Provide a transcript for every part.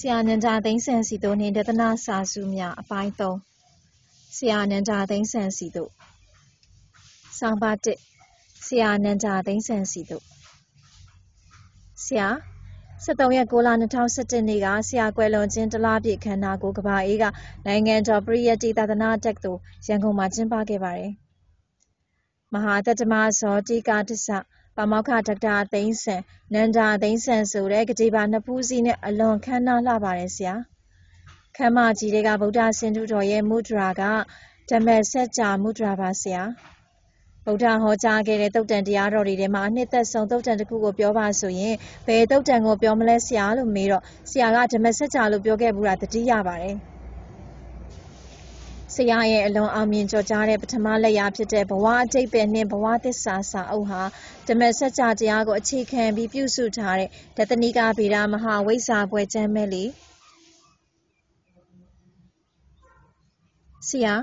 ဆရာနန္ဒာသိန်းဆန်စီတို့နှင့်ဒေသနာစာစုများအပိုင်း3ဆရာနန္ဒာသိန်းဆန်စီတို့ဆောင်းပါ1ဆရာနန္ဒာသိန်းဆန်စီတို့ဆရာ73ရက်6လ2017နေ့ကဆရာကွယ်လွန်ခြင်းတလားပြည့်ခန္ဓာကိုကဘာအေးကနိုင်ငံတော်ပရိယတ်တိသာသနာတက်သို့ရန်ကုန်မှာကျင်းပခဲ့ပါတယ်။မဟာတတမဇောတိကတစ္ဆ ပါမောက္ခဒေါက်တာသိန်းစံနန္ဒာသိန်းစံဆိုတဲ့ကတိပါနှစ်ဖူးစီနဲ့အလွန်ခမ်းနားလှပါတယ်ဆရာ။ခမ်းမကြီးတွေကဗုဒ္ဓဆင်တုတော်ရဲ့မုဒရာကဓမ္မစัจ जा မုဒရာပါဆရာ။ဗုဒ္ဓဟောကြားခဲ့တဲ့တုတ်တန်တရားတော်တွေထဲမှာအနှစ်သက်ဆုံးတုတ်တန်တစ်ခုကိုပြောပါဆိုရင်ဘယ်တုတ်တန်ကိုပြောမလဲဆရာလို့မေးတော့ဆရာကဓမ္မစัจ जा လို့ပြောခဲ့ဘူးတာတတိရပါတယ်။ ဆရာရဲ့အလွန်အောင်မြင်ကျော်ကြားတဲ့ပထမလက်ရာဖြစ်တဲ့ဘဝအတိတ်ပဲနှင့်ဘဝသစ္စာစာအုပ်ဟာဓမ္မစကြာတရားကိုအခြေခံပြီးပြုစုထားတဲ့ဒသနိကဗေဒမဟာဝိဇ္ဇာပွဲကျမ်းပဲလေဆရာ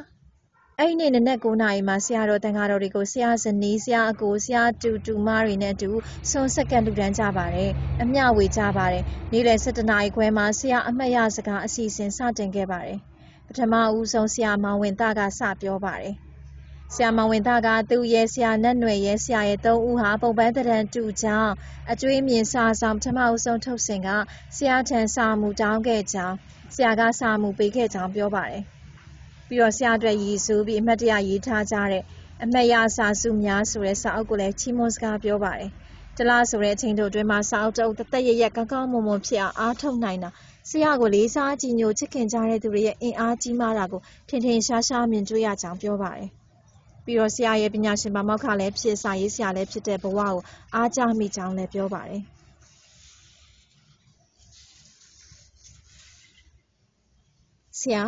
အဲ့ဒီနေ့နနက်9နာရီမှာဆရာတော်တန်ဃာတော်တွေကိုဆရာဇနီးဆရာအကိုဆရာတူတူမတွေနဲ့အတူဆွန်ဆက်ကလူတန်းကြပါတယ်အမျှဝေကြပါတယ်နေ့လယ်7နာရီခွဲမှာဆရာအမှတ်ရစကားအစီအစဉ်စတင်ခဲ့ပါတယ် ပထမဦးဆုံးဆရာမောင်ဝင်သားကစပြောပါတယ်။ဆရာမောင်ဝင်သားကသူ့ရဲ့ဆရာနတ်နွယ်ရဲ့ဆရာရဲ့သုံးဦးဟာပုံပန်းတံတူကြောင်းအကျွေးမြင်စာဆောင်ပထမဦးဆုံးထုတ်စဉ်ကဆရာထံစာမှုတောင်းခဲ့ကြောင်းဆရာကစာမှုပေးခဲ့ကြောင်းပြောပါတယ်။ပြီးတော့ဆရာအတွက်ရည်စူးပြီးအမှတ်တရရေးထားကြတဲ့အမှတ်ရစာစုများဆိုတဲ့စာအုပ်ကိုလည်းချီးမွမ်းစကားပြောပါတယ်။တလားဆိုတဲ့အချိန်တို့အတွင်းမှာစာအုပ်တအုပ်တသက်ရရက်ကောင်းကောင်းမွန်မွန်ဖြစ်အောင်အားထုတ်နိုင်တာ ဆရာကိုလေးစားကြည်ညိုချစ်ခင်ကြတဲ့သူတွေရဲ့အင်အားကြီးမားတာကိုထင်ထင်ရှားရှားမြင်တွေ့ရကြောင်းပြောပါတယ်။ပြီးတော့ဆရာရဲ့ပညာရှင်ပါမောက္ခလည်းဖြစ်စာရေးဆရာလည်းဖြစ်တဲ့ဘဝကိုအားကြမိကြောင်းလည်းပြောပါတယ်။ဆရာ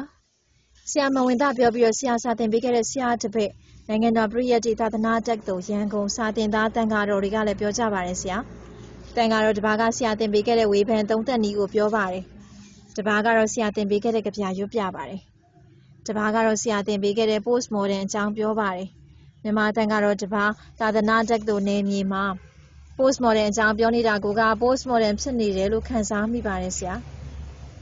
ဆရာမဝင်သားပြောပြီးတော့ဆရာစာသင်ပေးခဲ့တဲ့ဆရာတပည့်နိုင်ငံတော်ပြည်ရည်သာသနာတက်သို့ရန်ကုန်စာသင်သားတန်ဃာတော်တွေကလည်းပြောကြပါတယ်ဆရာ။တန်ဃာတော်တပါးကဆရာသင်ပေးခဲ့တဲ့ဝေဖန်သုံးသက်နည်းကိုပြောပါတယ်။ တပါးကတော့ဆရာသင်ပေးခဲ့တဲ့ကြပြရွတ်ပြပါတယ်။တပါးကတော့ဆရာသင်ပေးခဲ့တဲ့ post modern အကြောင်းပြောပါတယ်။မြန်မာတန်ကတော့တပါးသာသနာတက်သို့နေမြေမှာ post modern အကြောင်းပြောနေတာကိုက post modern ဖြစ်နေတယ်လို့ခံစားမိပါတယ်ဆရာ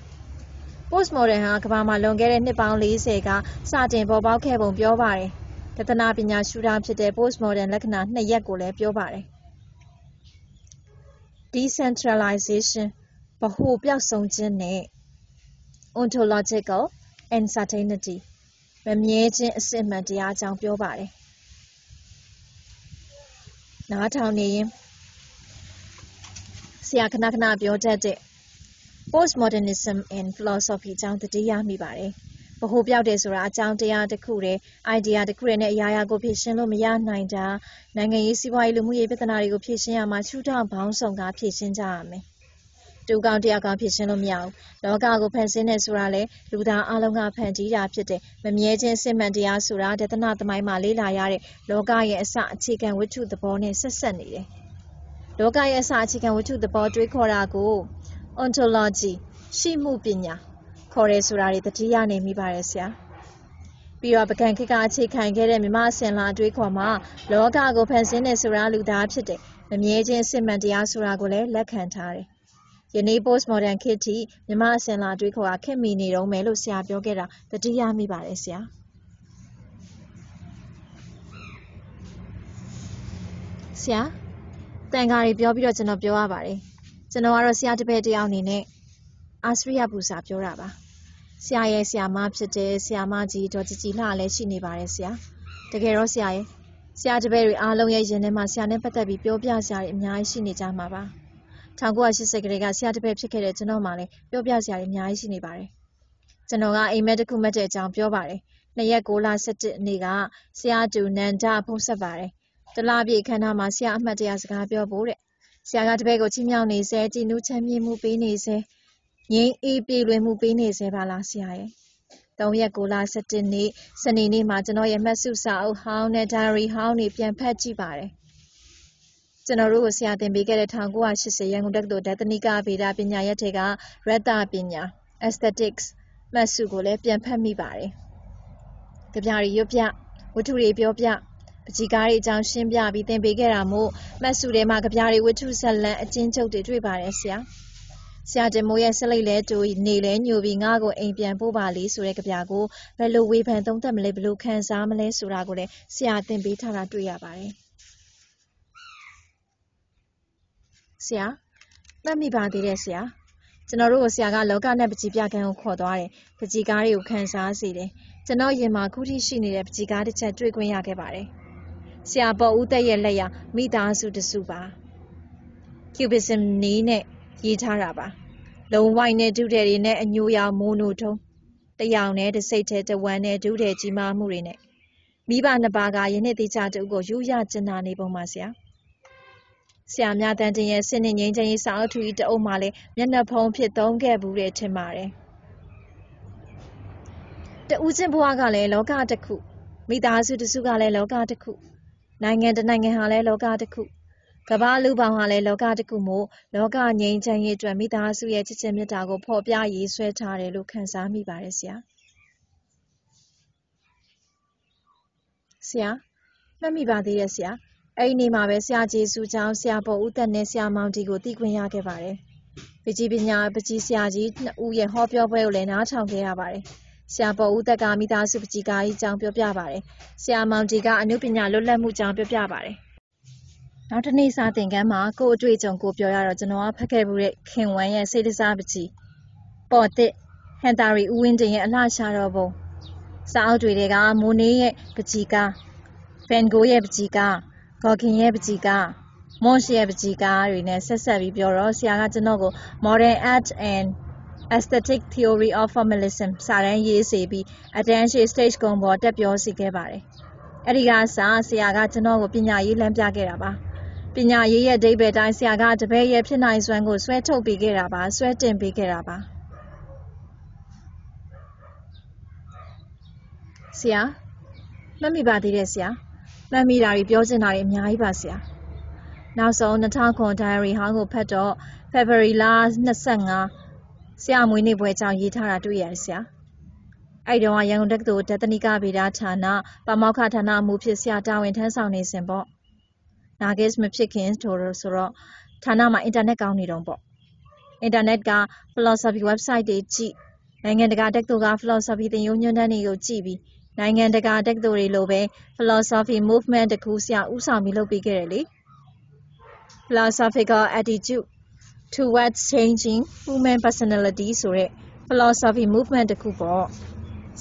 ။ post modern ဟာကမ္ဘာမှာလွန်ခဲ့တဲ့နှစ်ပေါင်း40ကစတင်ပေါ်ပေါက်ခဲ့ပုံပြောပါတယ်။တသနာပညာရှုထောင့်ဖြစ်တဲ့ post modern လက္ခဏာနှစ်ရပ်ကိုလည်းပြောပါတယ်။ decentralization ဗဟုပျောက်ဆုံးခြင်းနဲ့ ontological uncertainty မမြဲခြင်းအစစ်မှန်တရားအကြောင်းပြောပါတယ်။နားထောင်နေရင်ဆရာခဏခဏပြောတတ်တဲ့ postmodernism in philosophy အကြောင်းတတိယမိပါတယ်။ဗဟုပြောက်တယ်ဆိုတာအကြောင်းတရားတစ်ခုတည်း idea တစ်ခုတည်းနဲ့အရာရာကိုဖြည့်ရှင်းလို့မရနိုင်တာနိုင်ငံရေးစီးပွားရေးလူမှုရေးပြဿနာတွေကိုဖြည့်ရှင်းရမှာရှုထောင့်ပေါင်းစုံကဖြည့်ရှင်းကြရမယ်။ တူကောင်တယောက်ကောင်ဖြစ်ရှင်းလို့မရဘူးလောကကိုဖန်ဆင်းနေဆိုတာလေလူသားအလုံးကဖန်တီးတာဖြစ်တယ်မမြဲခြင်းစစ်မှန်တရားဆိုတာဒေသနာသမိုင်းမှာလေးလာရတဲ့လောကရဲ့အစအခြေခံဝတ္ထုသဘောနဲ့ဆက်ဆက်နေတယ်လောကရဲ့အစအခြေခံဝတ္ထုသဘောတွေးခေါ်တာကို ontology ရှိမှုပညာခေါ်ရဲဆိုတာတွေတတိယနေမိပါတယ်ဆရာပြီးတော့ပကံခိကအခြေခံခဲ့တဲ့မြမအစင်လာအတွေးခေါ်မှာလောကကိုဖန်ဆင်းနေဆိုတာလူသားဖြစ်တယ်မမြဲခြင်းစစ်မှန်တရားဆိုတာကိုလည်းလက်ခံထားတယ် ယနေ့ post modern ခေတ်ထိမြမအစင်လာတွေးခေါ်တာခက်မီနေတော့မယ်လို့ဆရာပြောခဲ့တာတတိယမိပါတယ်ဆရာဆရာတန်ဃာတွေပြောပြီးတော့ကျွန်တော်ပြောရပါတယ်ကျွန်တော်ကတော့ဆရာတပည့်တယောက်အနေနဲ့အာစရိယပူဇာပြောတာပါဆရာရဲ့ဆရာမဖြစ်တဲ့ဆရာမကြီးဒေါ်ကြည်ကြည်လှလည်းရှိနေပါတယ်ဆရာတကယ်တော့ဆရာရဲ့ဆရာတပည့်တွေအားလုံးရဲ့ရင်ထဲမှာဆရာနဲ့ပတ်သက်ပြီးပြောပြစရာတွေအများကြီးရှိနေကြမှာပါ 1980ကလေးကဆရာတပည့်ဖြစ်ခဲ့တဲ့ကျွန်တော်မှလည်းပြောပြစရာတွေအများကြီးရှိနေပါတယ်။ကျွန်တော်ကအိမ်မက်တစ်ခုမှတ်တဲ့အကြောင်းပြောပါတယ်။နှစ်ရက်6လ17နေ့ကဆရာတူနန္ဒဖုံးဆက်ပါတယ်။တလားပြည့်ခန်းသားမှာဆရာအမှတ်တရစကားပြောဖို့တဲ့။ဆရာကတပည့်ကိုချီးမြှောက်နေစေကြည်နူးချမ်းမြေ့မှုပေးနေစေငြိမ်းအေးပြေလွင်မှုပေးနေစေပါလားဆရာရဲ့။3ရက်6လ17နေ့စနေနေ့မှာကျွန်တော်ရဲ့မှတ်စုစာအုပ်ဟောင်းနဲ့ diary ဟောင်းတွေပြန်ဖတ်ကြည့်ပါတယ်။ ကျွန်တော်တို့ကိုဆရာသင်ပေးခဲ့တဲ့1980ရန်ကုန်တက္ကသိုလ်ဒသနိကဗေဒပညာရပ်ထဲကရတ္တပညာ aesthetics မှတ်စုကိုလည်းပြန်ဖတ်မိပါတယ်။ကြပြတွေရွတ်ပြဝတ္ထုတွေပြောပြပကြီးကားတွေအကြောင်းရှင်းပြပြီးသင်ပေးခဲ့တာမို့မှတ်စုထဲမှာကြပြတွေဝတ္ထုဇက်လန်အချင်းချုပ်တွေတွေ့ပါတယ်ဆရာ။ဆရာတင်မိုးရဲ့ဆလိတ်လဲတူနေလဲညိုပြီးငါ့ကိုအိမ်ပြန်ပို့ပါလေဆိုတဲ့ကြပြကိုဘယ်လိုဝေဖန်သုံးသပ်မလဲဘယ်လိုခံစားမလဲဆိုတာကိုလည်းဆရာသင်ပေးထားတာတွေ့ရပါတယ် ဆရာမှတ်မိပါသေးတယ်ဆရာကျွန်တော်တို့ကိုဆရာကလောကနဲ့ပကြီးပြကန်းကိုခေါ်သွားတယ်ပကြီးကားတွေကိုခံစားစေတယ်ကျွန်တော်ရင်မှာခုထိရှိနေတဲ့ပကြီးကားတစ်ချက်တွေ့ခွင့်ရခဲ့ပါတယ်ဆရာပေါ်ဦးသက်ရဲ့လက်ရမိသားစုတစုပါ cubism နီးနဲ့ရေးထားတာပါလုံဝိုင်းနဲ့ဒုတယ်တွေနဲ့အညိုရောင်မိုးနိုထုံးတယောင်နဲ့တစိတ်ထဲတဝမ်းနဲ့ဒုတယ်ကြီးမားမှုတွေနဲ့မိဘနှစ်ပါးကယနေ့တိကျတူကိုယူရကျင်နာနေပုံပါဆရာ ဆရာမြတန်တင်ရဲ့စနစ်ငိမ့်ချင်ရေးစာအုပ်ထူကြီးတအုပ်မှလည်းမျက်နှာဖုံးဖြစ်သုံးခဲ့ဘူးတဲ့ထင်ပါတယ်တူးချင်းဘဝကလည်းလောကတစ်ခုမိသားစုတစုကလည်းလောကတစ်ခုနိုင်ငံတနိုင်ငံဟာလည်းလောကတစ်ခုကမ္ဘာလူပေါင်းဟာလည်းလောကတစ်ခုမို့လောကငြိမ်းချမ်းရေးအတွက်မိသားစုရဲ့ချစ်ချင်းမေတ္တာကိုဖော်ပြရေးဆွဲထားတယ်လို့ခံစားမိပါတယ်ဆရာဆရာမှတ်မိပါသေးရဲ့ဆရာ အဲ့ဒီနေ့မှာပဲဆရာကျေစုကျောင်းဆရာပေါ်ဦးသက်နဲ့ဆရာမောင်တီကိုတည်ခွင့်ရခဲ့ပါတယ်ပကြီးပညာပကြီးဆရာကြီးနှစ်ဦးရဲ့ဟောပြောပွဲကိုလည်းနားထောင်ခဲ့ရပါတယ်ဆရာပေါ်ဦးသက်ကမိသားစုပကြီးကားကြီးကြောင်းပြောပြပါတယ်။ဆရာမောင်တီကအနုပညာလွတ်လပ်မှုကြောင်းပြောပြပါတယ်။နောက်တစ်နေ့စာသင်ခန်းမှာကို့အတွေ့အကြုံကိုပြောရတော့ကျွန်တော်ကဖတ်ခဲ့မှုတဲ့ခင်ဝမ်းရဲ့စိတ်တစားပကြီးပေါ်တစ်ဟန်တာရီဦးဝင်းတင်ရဲ့အလှရှာတော်ပုံစာအုပ်တွေကမိုးနေရဲ့ပကြီးကားဖန်ဂိုရဲ့ပကြီးကား ဂေါ်ခင်ရဲ့ပကြီးကားမွန်ရှရဲ့ပကြီးကားတွေနဲ့ဆက်ဆက်ပြီးပြောတော့ဆရာကကျွန်တော်ကို modern art and Aesthetic Theory of Formalism စာတမ်းရေးစေပြီး Attention Stage ကုံပေါ်တက်ပြောစီခဲ့ပါတယ်။အဲဒီကစာဆရာကကျွန်တော်ကိုပညာရေးလမ်းပြခဲ့တာပါ။ပညာရေးရဲ့အဓိပ္ပာယ်တိုင်းဆရာကတပည့်ရဲ့ဖြစ်နိုင်စွမ်းကိုဆွဲထုတ်ပေးခဲ့တာပါ။ဆွဲတင်ပေးခဲ့တာပါ။ဆရာမှတ်မိပါသေးတယ်ဆရာ။ မှတ်မိတာတွေပြောချင်တာတွေအများကြီးပါဆရာ။နောက်ဆုံး2000 diary ဟောင်းကိုဖတ်တော့ February လ25ဆရာမွေးနေ့ပွဲအကြောင်းရေးထားတာတွေ့ရတယ်ဆရာ။အဲ့တုန်းကရန်ကုန်တက္ကသိုလ်ဒသနိကဗေဒဌာနပါမောက္ခဌာနအမှုဖြစ်ဆရာတာဝန်ထမ်းဆောင်နေစဉ်ပေါ့။နာဂစ်မဖြစ်ခင်ဆိုတော့ဆိုတော့ဌာနမှာအင်တာနက်ကောင်းနေတော့ပေါ့။အင်တာနက်က philosophy website တွေကြည့်နိုင်ငံတကာတက္ကသိုလ်က philosophy သင်ရိုးညွှန်းတမ်းတွေကိုကြည့်ပြီး နိုင်ငံတကာတက္ကသိုလ်တွေလိုပဲ philosophy movement တခုဆရာဥဆောင်ပြီးလုပ်ပေးခဲ့တယ်လေ။ philosophical attitude towards changing human personality ဆိုတဲ့ philosophy movement တစ်ခုပေါ့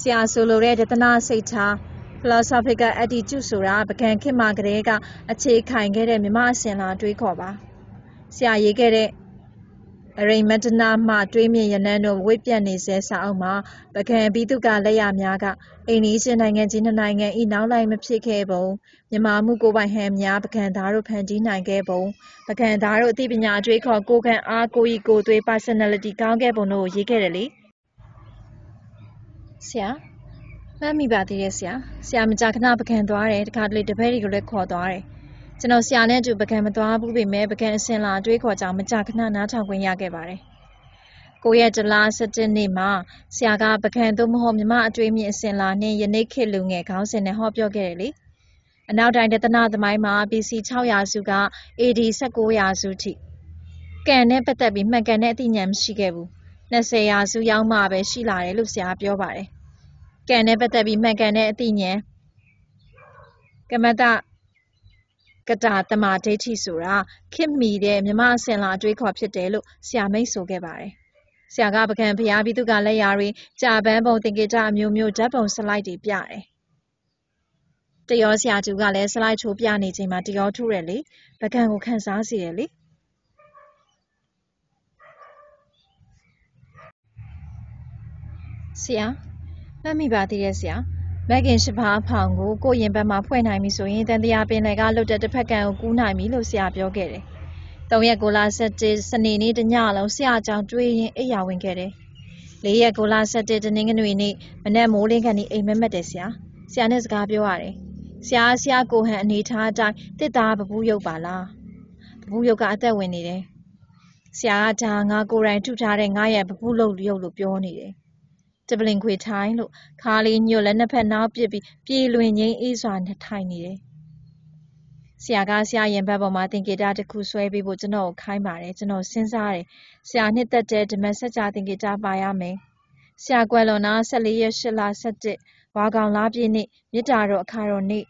ဆရာဆိုလိုတဲ့ဒသနာစိတ်ထား philosophical attitude ဆိုတာပကံခေတ်မှာကတည်းကအခြေခိုင်ခဲ့တဲ့မြမအစဉ်လာတွေးခေါ်ပါဆရာရေးခဲ့တဲ့ အရိမတနာမှတွေးမြင်ရနန်းတို့ဝိပြတ်နေစေစာအုပ်မှာပကံပြီးသူကလက်ရများကအိန္ဒိယနိုင်ငံကြီးနှစ်နိုင်ငံဤနောက်လိုက်မဖြစ်ခဲ့ပုံမြန်မာမှုကိုပိုင်ဟန်များပကံသားတို့ဖန်တီးနိုင်ခဲ့ပုံပကံသားတို့အသိပညာအတွေ့ခေါ်ကိုကံအားကိုဤကိုသွေး personality ကောင်းခဲ့ပုံတို့ကိုရေးခဲ့တယ်လေဆရာမှတ်မိပါသေးရဲ့ဆရာဆရာမကြခဏပကံသွားတယ်တခါတလေတပည့်တွေကိုလည်းခေါ်သွားတယ် ကျွန်တော်ဆရာနဲ့အတူပကံမသွားဘူးပေမဲ့ပကံအစင်လာအတွေးခေါ်ကြောင်မကြခဏနားထောင်ခွင့်ရခဲ့ပါတယ်ကိုရဲ့တလား17နှစ်မှာဆရာကပကံသို့မဟုတ်မြမအတွေးမြင့်အစင်လာနဲ့ယနေ့ခေတ်လူငယ်ခေါင်းစဉ်နဲ့ဟောပြောခဲ့တယ်လေအနောက်တိုင်းတသနာသမိုင်းမှာ BC 600စုက AD 19ရာစုထိကံနဲ့ပတ်သက်ပြီးမှန်ကန်တဲ့အသိဉာဏ်မရှိခဲ့ဘူး20ရာစုရောက်မှပဲရှိလာတယ်လို့ဆရာပြောပါတယ်ကံနဲ့ပတ်သက်ပြီးမှန်ကန်တဲ့အသိဉာဏ်ကမ္မတ ကတာတမာဒိဋ္ဌိဆိုတာခစ်မီတဲ့မြမအစင်လာအတွေးခေါ်ဖြစ်တယ်လို့ဆရာမိတ်ဆိုခဲ့ပါတယ်။ဆရာကပကံဖျားပြီးသူကလက်ရာတွေကြာပန်းပုံတင်ကြကြအမျိုးမျိုးဓာတ်ပုံစလိုက်တွေပြတယ်။တရောဆရာတူကလည်းစလိုက်ချိုးပြနေချိန်မှာတရောထုတယ်လေပကံကိုခန်းစားစီတယ်လေဆရာမှတ်မိပါသေးရဲ့ဆရာ မက်ခင်ရှိဖားဖောင်ကိုကိုရင်ဘက်မှာဖွဲ့နိုင်ပြီဆိုရင်တန်တရားပင်လယ်ကလွတ်တဲ့တစ်ဖက်ကံကိုကူးနိုင်ပြီလို့ဆရာပြောခဲ့တယ်။၃ရက်ကိုလာဆက်တစနေနေ့တညလုံးဆရာကြောင့်တွေးရင်အိပ်ယာဝင်ခဲ့တယ်။၄ရက်ကိုလာဆက်တတနင်္ဂနွေနေ့မနက်မိုးလင်းခန့်ဒီအိမ်မက်မက်တယ်ဆရာ။ဆရာနဲ့စကားပြောရတယ်။ဆရာဆရာကိုဟန်အနေထားအတိုင်းတစ်သားပပူးရုပ်ပါလား။ပပူးရုပ်ကအသက်ဝင်နေတယ်။ဆရာကဒါငါကိုယ်တိုင်ထုထားတဲ့ငါရဲ့ပပူးလုတ်ရုပ်လို့ပြောနေတယ်။ တပလင်ခွေထိုင်လို့ခါလေးညွတ်လက်နှစ်ဖက်နောက်ပစ်ပြီးပြေလွင်ငိမ့်အေးစွာထိုင်နေတယ်။ဆဆရာကဆရာရင်ဘတ်ပေါ်မှာသင်္ကေတတစ်ခုဆွဲပေးဖို့ကျွန်တော်ကိုခိုင်းပါတယ်ကျွန်တော်စဉ်းစားတယ်ဆရာနှစ်သက်တဲ့ဓမ္မစကြာသင်္ကေတပါရမယ်ဆရာကွယ်လွန်တာ14ရက်8လ17ဝါကောင်လားပြည့်နေ့မြစ်တာတော်အခါတော်နေ့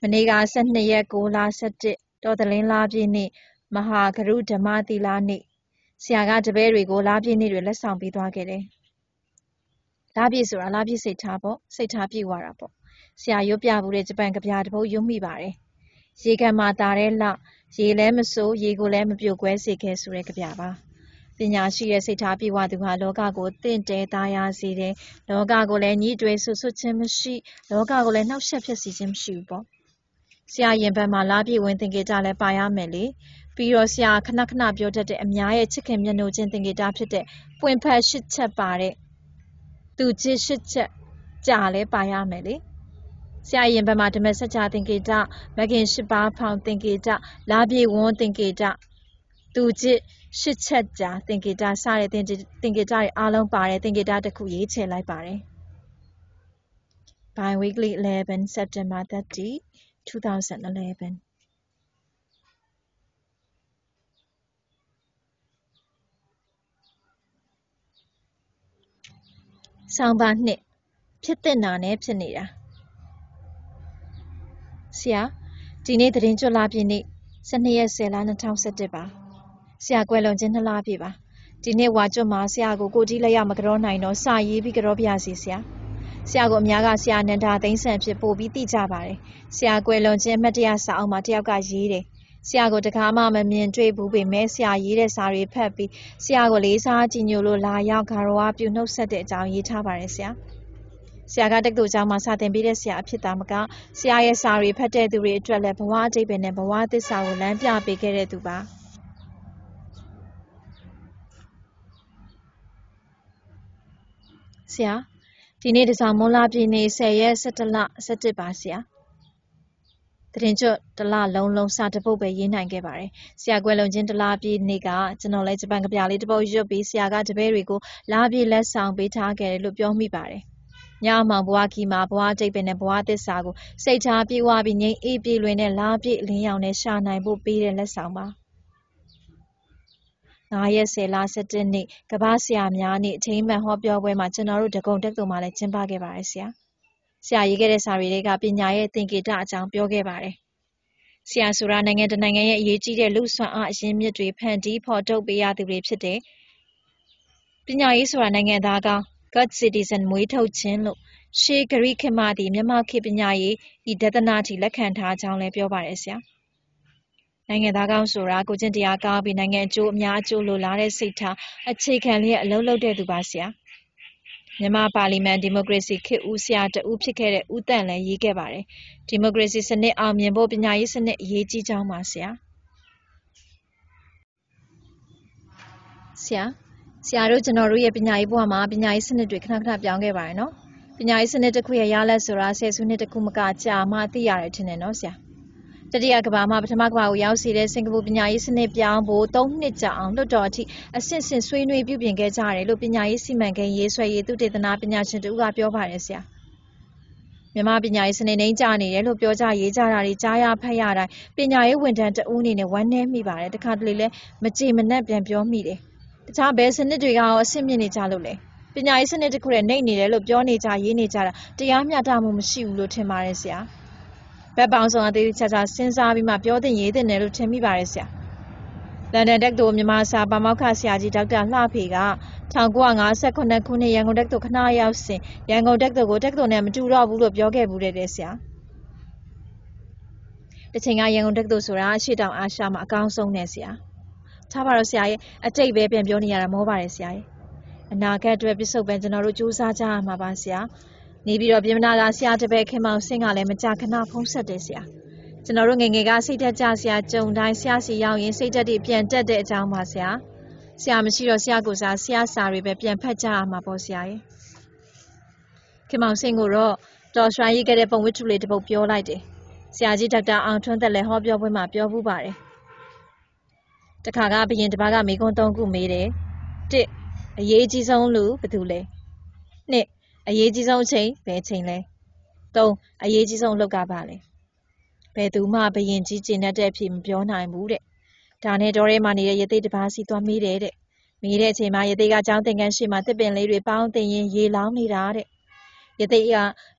မနေ့က12ရက်9လ17တော်တလင်းလားပြည့်နေ့မဟာဂရုဓမ္မသီလနေ့ဆရာကတပည့်တွေကိုလားပြည့်နေ့တွေလက်ဆောင်ပေးသွားခဲ့တယ် လားပြည့်ဆိုတာလားပြည့်စိတ်ထားပေါ့စိတ်ထားပြည့်ဝတာပေါ့ဆရာရွတ်ပြဘူးတဲ့ဂျပန်ကဗျာတစ်ပုဒ်ရွတ်မိပါတယ်ရေကန်မှာတာတဲ့လရေလည်းမစိုးရေကိုလည်းမပြုတ်ကွဲစေခဲ့ဆိုတဲ့ကြပြပါပညာရှိတဲ့စိတ်ထားပြေဝသူဟာလောကကိုတင့်တယ်သားရစေတယ်လောကကိုလည်းညှိတွယ်ဆွဆွချင်းမရှိလောကကိုလည်းနှောက်ယှက်ဖြစ်စီခြင်းမရှိဘူးပေါ့ဆရာရင်ဘတ်မှာလားပြေဝင်သင်္ကေတလည်းပါရမယ်လေပြီးတော့ဆရာခဏခဏပြောတတ်တဲ့အများရဲ့ချစ်ခင်မျက်နှာချင်းသင်္ကေတဖြစ်တဲ့ပွင့်ဖက်ရှစ်ချက်ပါတဲ့ သူချစ်ရှစ်ချက်ကြာလည်းပါရမယ်လေဆရာရင်ဘက်မှာဓမ္မစကြာသင်္ကေတမဂင်၈ပါးဖောင်သင်္ကေတလာပြေဝန်းသင်္ကေတသူကျစ်ရှစ်ချက်ကြာသင်္ကေတစတဲ့သင်္သင်္ကေတတွေအားလုံးပါတယ်သင်္ကေတတစ်ခုရေးချယ်လိုက်ပါတယ် By weekly 11 September 30 2011 ဆောင်းပါနှစ်ဖြစ်တဲ့နာနဲ့ဖြစ်နေတာဆရာဒီနေ့သတင်းကြွလာပြည့်နေ့12ရက်10လ2017ပါဆရာကွယ်လွန်ခြင်း2လပြည့်ပါဒီနေ့ဝါကျွတ်မှာဆရာကိုကိုတီးလက်ရမကြောနိုင်တော့စာရေးပြီးကြောပြစီဆရာဆရာကိုအများကဆရာနန္ဒာသိန်းဆန်ဖြစ်ပို့ပြီးသိကြပါတယ်ဆရာကွယ်လွန်ခြင်းအမှတ်တရစာအုပ်မှာတယောက်ကရေးတယ် ဆရာကိုတကားမှမမြင်တွေ့ဘူးပေမဲ့ဆရာရေးတဲ့စာတွေဖတ်ပြီးဆရာကိုလေးစားကြည်ညိုလို့လာရောက်ဂါရဝပြုနှုတ်ဆက်တဲ့အကြောင်းရေးထားပါတယ်ဆရာ။ဆရာကတက္ကသိုလ်ကျောင်းမှာစာသင်ပေးတဲ့ဆရာအဖြစ်သာမကဆရာရဲ့စာတွေဖတ်တဲ့သူတွေအတွက်လည်းဘဝအတိတ်ပဲနဲ့ဘဝသစ္စာကိုလမ်းပြပေးခဲ့တဲ့သူပါဆရာဒီနေ့တစားမွန်လာပြည်နေ10ရက်17လ17ပါဆရာ တရင်ကျွတ်တလလုံးလုံးစာတပုတ်ပဲရေးနိုင်ခဲ့ပါတယ်။ဆရာကွယ်လွန်ခြင်းတလားပြည့်နေ့ကကျွန်တော်လည်းဂျပန်ကပြလေးတပုတ်ရွတ်ပြီးဆရာကတပည့်တွေကိုလာပြည့်လက်ဆောင်ပေးထားခဲ့တယ်လို့ပြောမိပါတယ်ညမောင်ဘဝခီမှာဘဝတိတ်ပင်နဲ့ဘဝသစ္စာကိုစိတ်ချပြေဝပြီးငြိမ်အေးပြေလွင်နဲ့လာပြည့်လင်းရောင်နဲ့ရှာနိုင်ဖို့ပေးတဲ့လက်ဆောင်ပါ9ရက်10လ17နှစ်ကဘာဆရာများနေ့အထိမ်းမှန်ဟောပြောပွဲမှာကျွန်တော်တို့ဒဂုံတက်သူမှလည်းကျင်းပခဲ့ပါတယ်ဆရာ ဆရာရေးခဲ့တဲ့စာတွေကပညာရဲ့သင်္ကေတအကြောင်းပြောခဲ့ပါတယ်ဆရာဆိုတာနိုင်ငံတနိုင်ငံရဲ့အရေးကြီးတဲ့လူဆွမ်းအားအရင်းမြစ်တွေဖန်တီးဖော်ထုတ်ပေးရသူတွေဖြစ်တယ်ပညာရေးဆိုတာနိုင်ငံသားကောင်း God Citizen မွေးထုတ်ခြင်းလို့ရှေးဂရိခေတ်မှသည်မြန်မာခေတ်ပညာရေးဤဒသနထိလက်ခံထားကြောင်းလည်းပြောပါတယ်ဆရာ။နိုင်ငံသားကောင်းဆိုတာကိုကျင့်တရားကောင်းပြီးနိုင်ငံအကျိုးအများအကျိုးလိုလားတဲ့စိတ်ထားအခြေခံလျက်အလုပ်လုပ်တဲ့သူပါဆရာ။ မြန်မာပါလီမန်ဒီမိုကရေစီခေတ်ဦးဆရာတဦးဖြစ်ခဲ့တဲ့ဦးတန့်လည်းရေးခဲ့ပါတယ်။ဒီမိုကရေစီစနစ်အောင်မြင်ဖို့ပညာရေးစနစ်အရေးကြီးကြောင်းပါဆရာ။ဆရာဆရာတို့ကျွန်တော်တို့ရဲ့ပညာရေးဘဝမှာပညာရေးစနစ်တွေခဏခဏပြောင်းခဲ့ပါတယ်နော်ပညာရေးစနစ်တစ်ခုရဲ့ရလဒ်ဆိုတာဆယ်စုနှစ်တစ်ခုမကကြာမှသိရတယ်ထင်တယ်နော်ဆရာ တတိယကဘာမှာပထမကဘာကိုရောက်စီတဲ့စင်ကာပူပညာရေးစနစ်ပြောင်းဖို့၃နှစ်ကြာအောင်လွတ်တော်အထိအဆင့်ဆင့်ဆွေးနွေးပြုပြင်ခဲ့ကြတယ်လို့ပညာရေးစီမံကိန်းရေးဆွဲရေးသူတေသနာပညာရှင်တို့ကပြောပါတယ်ဆရာမြန်မာပညာရေးစနစ်နှိမ့်ကျနေတယ်လို့ပြောကြရေးကြတာတွေကြားရဖတ်ရတိုင်းပညာရေးဝန်ထမ်းတဦးအနေနဲ့ဝမ်းနည်းမိပါတယ်တခါတလေလဲမကြေမနက်ပြန်ပြောမိတယ်တခြားဘယ်စနစ်တွေကရောအဆင့်မြင့်နေကြလို့လဲပညာရေးစနစ်တစ်ခုနဲ့နှိပ်နေတယ်လို့ပြောနေကြရေးနေကြတာတရားမျှတမှုမရှိဘူးလို့ထင်ပါတယ်ဆရာ ဘက်ပေါင်းဆောင်အသေးသေးချာချာစဉ်းစားပြီးမှပြောသင့်ရေးသင့်တယ်လို့ထင်မိပါတယ်ဆရာလန်ဒန်တက္ကသိုလ်မြန်မာစာပါမောက္ခဆရာကြီးဒေါက်တာလှဖေက1958ခုနှစ်ရန်ကုန်တက္ကသိုလ်ခဏရောက်စဉ်ရန်ကုန်တက္ကသိုလ်ကိုတက္ကသိုလ်နဲ့မတူတော့ဘူးလို့ပြောခဲ့ဘူးတဲ့ဆရာတချိန်ကရန်ကုန်တက္ကသိုလ်ဆိုတာအရှိတောင်အာရှမှာအကောင်းဆုံးနဲ့ဆရာထားပါတော့ဆရာရဲ့အတိတ်ပဲပြန်ပြောနေရတာမောပါတယ်ဆရာရဲ့အနာဂတ်အတွက်ပြစ်ဆုတ်ပဲကျွန်တော်တို့စူးစမ်းကြရမှာပါဆရာ နေပြီးတော့ပြင်မနာကဆရာတပည့်ခင်မောင်ဆင်းကလည်းမကြခဏဖုံးဆက်တယ်ဆရာကျွန်တော်တို့ငငယ်ကစိတ်သက်ကြဆရာကြုံတိုင်းဆရာစီရောက်ရင်စိတ်သက်တွေပြန်တက်တဲ့အကြောင်းပါဆရာဆရာမရှိတော့ဆရာကိုစားဆရာစာတွေပဲပြန်ဖတ်ကြရမှာပေါ့ဆရာရဲ့ခင်မောင်ဆင်းကိုတော့တော်ရွှာရေးခဲ့တဲ့ပုံဝတ္ထုလေးတစ်ပုဒ်ပြောလိုက်တယ်ဆရာကြီးဒေါက်တာအောင်ထွန်းသက်လည်းဟောပြောပွဲမှာပြောဘူးပါတယ်တခါကဘရင်တစ်ပါးကမိကွန်း၃ခုမေးတယ်တစ်အရေးကြီးဆုံးလူဘယ်သူလဲနှစ် အရေးကြီးဆုံးအချိန်ဘယ်အချိန်လဲသုံးအရေးကြီးဆုံးအလုပ်ကပါလဲဘယ်သူမှဘယင်ကြီးကျင်တတ်တဲ့အဖြစ်မပြောနိုင်ဘူးတဲ့ဒါနဲ့တောထဲမှာနေတဲ့ရသေးတစ်ပါးစီသွားမေးတယ်တဲ့မေးတဲ့အချိန်မှာရသေးကကျောင်းသင်ခန်းရှိမှတစ်ပင်လေးတွေပေါင်းတင်ရင်ရေလောင်းနေတာတဲ့ရသေးက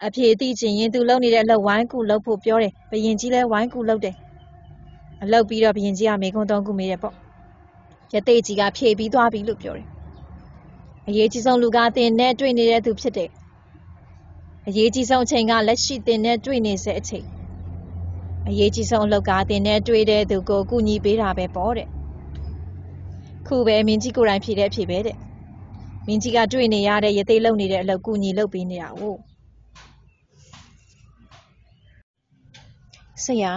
အဖြေသိချင်ရင်သူလုံနေတဲ့အလုပ်ဝိုင်းကူလုပ်ဖို့ပြောတယ်ဘယင်ကြီးလည်းဝိုင်းကူလုပ်တယ်အလုပ်ပြီးတော့ဘယင်ကြီးကမေခွန်းသုံးခုမေးတယ်ပေါ့ရသေးကြီးကဖြေပြီးသွားပြီလို့ပြောတယ် အရေးကြီးဆုံးလူကတင်နဲ့တွေ့နေတဲ့သူဖြစ်တယ်အရေးကြီးဆုံးအချိန်ကလက်ရှိတင်နဲ့တွေ့နေစေအချိန်အရေးကြီးဆုံးအလုပ်ကတင်နဲ့တွေ့တဲ့သူကိုကူညီပေးတာပဲပေါ့တဲ့ခုပဲမင်းကြီးကိုယ်တိုင်ဖြေတဲ့အဖြေပဲတဲ့မင်းကြီးကတွေ့နေရတဲ့ရသေးလုံနေတဲ့အလုပ်ကူညီလုပ်ပေးနေတာဟုတ်ဆရာ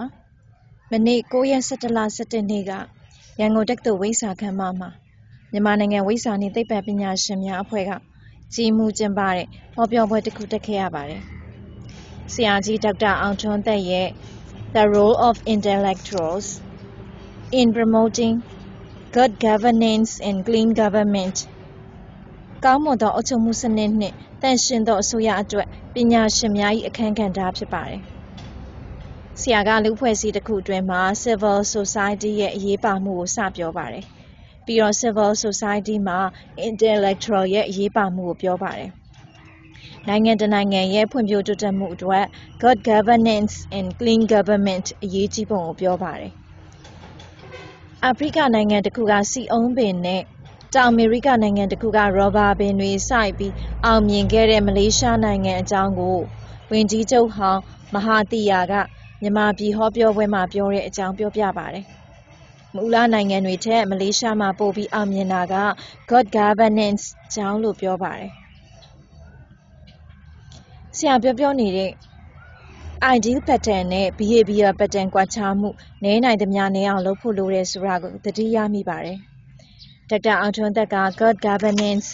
မနေ့9ရက်17လ17နေ့ကရန်ကုန်တက္ကသိုလ်ဝိစာခန်းမမှာ မြန်မာနိုင်ငံဝိစာနှင့်သိပ္ပံပညာရှင်များအဖွဲ့ကကြီးမှုကျင်းပတဲ့ဟောပြောပွဲတစ်ခုတက်ခဲ့ရပါတယ်။ဆရာကြီးဒေါက်တာအောင်ထွန်းသက်ရဲ့ The Role of Intellectuals in Promoting Good Governance and Clean Government ကောင်းမွန်သောအုပ်ချုပ်မှုစနစ်နှင့်တန့်ရှင်းသောအစိုးရအတွက်ပညာရှင်များ၏အခန်းကဏ္ဍဖြစ်ပါတယ်။ဆရာကလူဖွဲ့စည်းတစ်ခုအတွင်းမှာ Civil Society ရဲ့အရေးပါမှုကိုစပြောပါတယ်။ ပြီးတော့ civil society မှာ intellectual ရဲ့အရေးပါမှုကိုပြောပါတယ်။နိုင်ငံတနိုင်ငံရဲ့ဖွံ့ဖြိုးတိုးတက်မှုအတွက် good governance and clean government အရေးကြီးပုံကိုပြောပါတယ်။အာဖရိကနိုင်ငံတစ်ခုကစီအုံးပင်နဲ့တောင်အမေရိကနိုင်ငံတစ်ခုကရောဘာပင်တွေစိုက်ပြီးအောင်မြင်ခဲ့တဲ့မလေးရှားနိုင်ငံအကြောင်းကိုဝင်ကြီးချုပ်ဟောင်းမဟာတီယာကမြန်မာပြည်ဟောပြောပွဲမှာပြောတဲ့အကြောင်းပြောပြပါတယ်။ မူလနိုင်ငံတွေထက် မလေးရှားမှာ ပိုပြီးအောင်မြင်တာက Good Governance ကြောင့်လို့ ပြောပါတယ်။ဆရာပြောပြောနေတဲ့ ideal pattern နဲ့ behavior pattern ကွာခြားမှု နည်းနိုင်သမျှနည်းအောင် လုပ်ဖို့လိုတယ်ဆိုတာကို သတိရမိပါတယ်။ဒေါက်တာအောင်ထွန်းသက်က Good Governance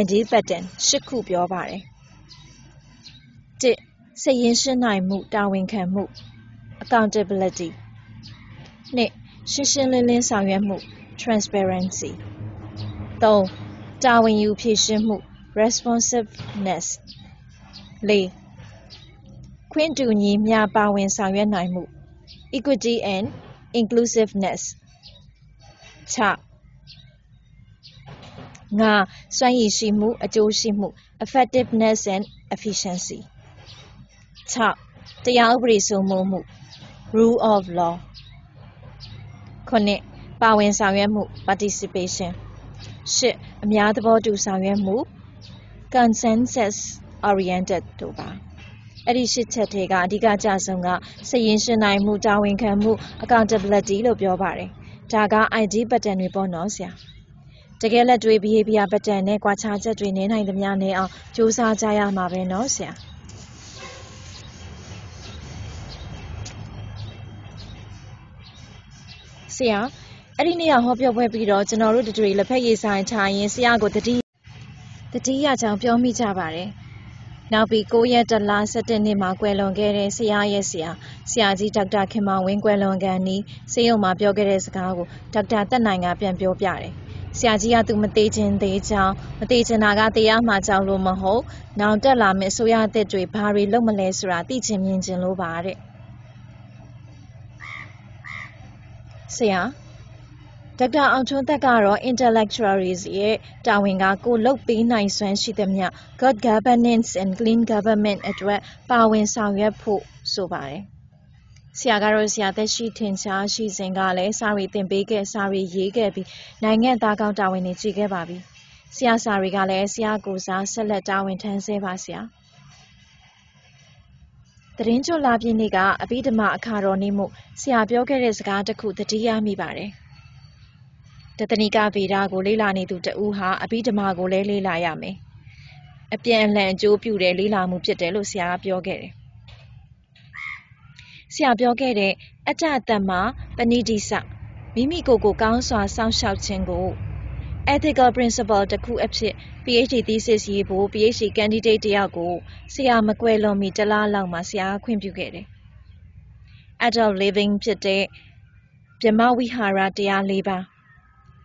ideal pattern ၈ခု ပြောပါတယ်။၁ စိတ်ရင်းရှင်းနိုင်မှု တာဝန်ခံမှု accountability ၂ ရှင်းရှင်းလင်းလင်းဆောင်ရွက်မှု transparency 3. တာဝန်ယူဖြည့်ရှင်းမှု responsiveness 4. ခွင့်တူညီမျှပါဝင်ဆောင်ရွက်နိုင်မှု equity and inclusiveness 6. ငါစွမ်းရည်ရှိမှု အကျိုးရှိမှု effectiveness and efficiency 6. တရားဥပဒေစိုးမိုးမှု rule of law 9ပါဝင်ဆောင်ရွက်မှု participation 10အများသဘောတူဆောင်ရွက်မှု consensus oriented တို့ပါအဲ့ဒီရှစ်ချက်တွေကအဓိကကြဆုံးကစည်ရင်းရှင်နိုင်မှုတာဝန်ခံမှု accountability လို့ပြောပါတယ်ဒါက ID pattern တွေပေါ့နော်ဆရာတကယ်လက်တွေ့ behavior pattern နဲ့ကြွားခြားချက်တွေနည်းနိုင်သမျှနည်းအောင်စူးစမ်းကြရမှာပဲနော်ဆရာ ဆရာအဲ့ဒီနေ့ကဟောပြောပွဲပြီးတော့ကျွန်တော်တို့တတွေလက်ဖက်ရည်ဆိုင်ထားရင်ဆရာကိုတတိတတိယကြောင်ပြောမိကြပါတယ်နောက်ပြီး9ရက်တလ17နှစ်မှာကွယ်လွန်ခဲ့တဲ့ဆရာရဲ့ဆရာဆရာကြီးဒေါက်တာခင်မောင်ဝင်းကွယ်လွန်ကန်နီးဆေးရုံမှာပြောခဲ့တဲ့စကားကိုဒေါက်တာတက်နိုင်ကပြန်ပြောပြတယ်ဆရာကြီးကသူမသေးခြင်းသေးကြောင်းမသေးချင်တာကတရားမှကြောက်လို့မဟုတ်နောင်တက်လာမယ့်ဆိုရအသက်တွေဘာတွေလုပ်မလဲဆိုတာသိချင်မြင်ချင်လို့ပါတဲ့ ဆရာဒေါက်တာအောင်ထွန်းသက်ကတော့ intellectuals ရဲ့တာဝန်ကကိုလုတ်ပေးနိုင်စွမ်းရှိသမျှ good governance and clean government အတွက်ပါဝင်ဆောင်ရွက်ဖို့ဆိုပါတယ်ဆရာကတော့ဆရာသက်ရှိထင်ရှားရှိစဉ်ကလည်းစာရီသင်ပေးခဲ့စာရီရေးခဲ့ပြီးနိုင်ငံသားကောင်းတာဝန်တွေကြည့်ခဲ့ပါပြီဆရာစာရီကလည်းဆရာကိုစားဆက်လက်တာဝန်ထမ်းဆဲပါဆရာ သတင်းကြွလာပြည့်နေ့ကအဘိဓမ္မာအခါတော်နေ့မှုဆရာပြောခဲ့တဲ့စကားတစ်ခုသတိရမိပါတယ်။တသနိကဗေဒကိုလေ့လာနေသူတဦးဟာအဘိဓမ္မာကိုလည်းလေ့လာရမယ်။အပြန်အလှန်အကျိုးပြုတဲ့လေ့လာမှုဖြစ်တယ်လို့ဆရာကပြောခဲ့တယ်။ဆရာပြောခဲ့တဲ့အတ္တတမ္မာပဏိတိစမိမိကိုယ်ကိုကောင်းစွာစောင့်ရှောက်ခြင်းကို ethical principle တစ်ခုအဖြစ် PhD thesis ရေးဖို့ PhD candidate တယောက်ကိုဆရာမကွယ်လွန်မီတလားလောက်မှာဆရာခွင့်ပြုခဲ့တယ်။ Adult living ဖြစ်တဲ့ဗြဟ္မဝိဟာရတရား၄ပါး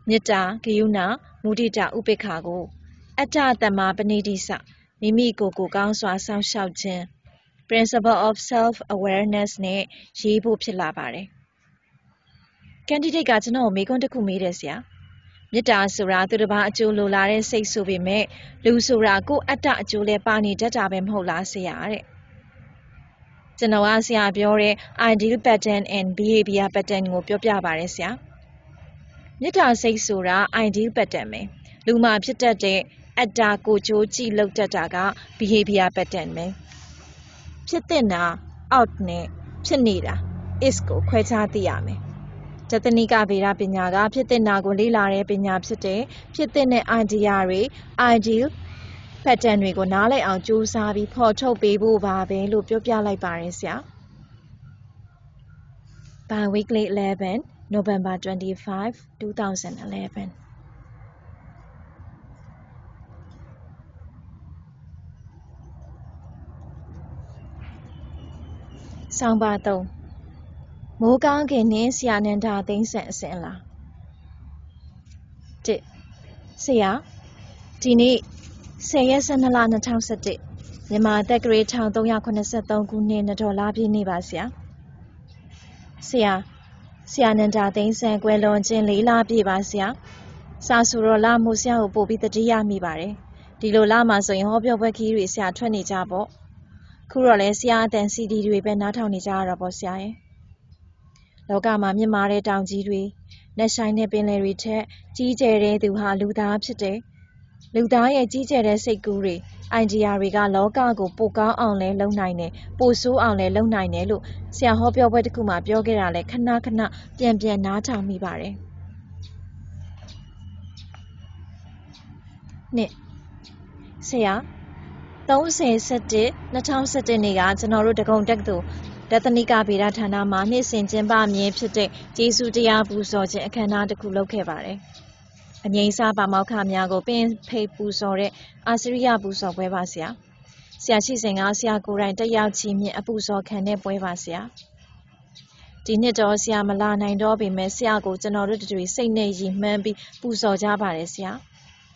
မေတ္တာဂရုဏာမုဒိတာဥပေက္ခကို အတ္တတမ္မာပဏိတိစမိမိကိုယ်ကိုကောင်းစွာစောင့်ရှောက်ခြင်း principle of self awareness နဲ့ရေးဖို့ဖြစ်လာပါတယ်။ candidate ကကျွန်တော်ကိုမေးခွန်းတစ်ခုမေးတယ်ဆရာ။ မေတ္တာဆိုတာသူတစ်ပါးအကျိုးလိုလားတဲ့စိတ်ဆိုပေမဲ့လူဆိုတာကိုယ်အတ္တအကျိုးလဲပါနေတတ်တာပဲမဟုတ်လားဆရာတဲ့။ကျွန်တော်ကဆရာပြောတဲ့ ideal pattern and behavior pattern ကိုပြောပြပါတယ်ဆရာ။မေတ္တာစိတ်ဆိုတာ ideal pattern ပဲ။လူမှာဖြစ်တတ်တဲ့အတ္တကိုကြိုးကြည့်လောက်တတ်တာက behavior pattern ပဲ။ဖြစ်သင့်တာ out နဲ့ဖြစ်နေတာ is ကိုခွဲခြားသိရမယ်။ တသနိကဗေဒပညာကဖြစ်သင့်တာကိုလေ့လာတဲ့ပညာဖြစ်တဲ့ဖြစ်သင့်တဲ့ idea တွေ ideal pattern တွေကိုနားလည်အောင်ကြိုးစားပြီးဖော်ထုတ်ပေးဖို့ပါပဲလို့ပြောပြလိုက်ပါတယ်ဆရာ။ By weekly 11 November 25 2011ဆောင်းပါး၃ မိုးကောင်းခင်နှင့်ဆရာနန္ဒာသိန်းဆန်အစဉ်လာ၁ဆရာဒီနေ့10ရက်12လ2011မြန်မာတက္ကရာ1383ခုနှစ်နတော်လာပြည့်နေ့ပါဆရာဆရာဆရာနန္ဒာသိန်းဆန်ကွယ်လွန်ခြင်းလေးလပြည့်ပါဆရာစာဆိုတော့လာမို့ဆရာကိုပို့ပြီးတတိယမိပါတယ်ဒီလိုလာမှဆိုရင်ဟောပြောပွဲခီးတွေဆရာထွက်နေကြပေါ့ခုတော့လဲဆရာအတန် CD တွေပဲနားထောင်နေကြရတာပေါ့ဆရာရဲ့ လောကမှာမြင့်မားတဲ့တောင်ကြီးတွေလက်ဆိုင်တဲ့ပင်လယ်တွေထက်ကြီးကျယ်တဲ့သူဟာလူသားဖြစ်တယ်လူသားရဲ့ကြီးကျယ်တဲ့စိတ်ကူးတွေအိုင်ဒီယာတွေကလောကကိုပိုကောင်းအောင်လဲလုပ်နိုင်တယ်ပိုဆိုးအောင်လဲလုပ်နိုင်တယ်လို့ဆရာဟောပြောပွဲတစ်ခုမှပြောခဲ့တာလဲခဏခဏပြန်ပြန်နားထောင်မိပါတယ်နှစ်ဆရာ30-17-2011နေ့ကကျွန်တော်တို့ဒဂုံတက္ကသိုလ် ဒသနိကဗေဒဌာနမှာနှစ်စဉ်ကျင်းပမြဲဖြစ်တဲ့ကျေးဇူးတရားပူဇော်ခြင်းအခမ်းအနားတစ်ခုလုပ်ခဲ့ပါတယ်။အငိမ့်စားပါမောက္ခများကိုပင်ဖိတ်ပူဇော်တဲ့အာစရိယပူဇော်ပွဲပါဆရာ။ဆရာရှိစဉ်ကဆရာကိုယ်တိုင်တက်ရောက်ချီးမြှင့်အပူဇော်ခံတဲ့ပွဲပါဆရာ။ဒီနှစ်တော့ဆရာမလာနိုင်တော့ပေမဲ့ဆရာကိုကျွန်တော်တို့တွေစိတ်နဲ့ရည်မှန်းပြီးပူဇော်ကြပါတယ်ဆရာ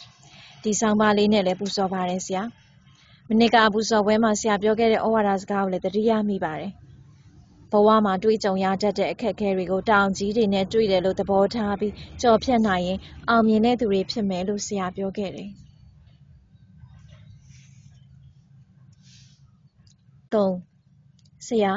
။ဒီဆောင်ပါလေးနဲ့လည်းပူဇော်ပါတယ်ဆရာ။မနှစ်ကဘူးစော်ပွဲမှာဆရာပြောခဲ့တဲ့ဩဝါဒစကားကိုလည်းသတိရမိပါတယ်။ ဘဝမှာတွေးကြုံရတတ်တဲ့အခက်အခဲတွေကိုတောင်ကြီးတွေနဲ့တွေ့တယ်လို့သဘောထားပြီးကြော်ဖြတ်နိုင်ရင်အောင်မြင်တဲ့သူတွေဖြစ်မယ်လို့ဆရာပြောခဲ့တယ်။၃ဆရာ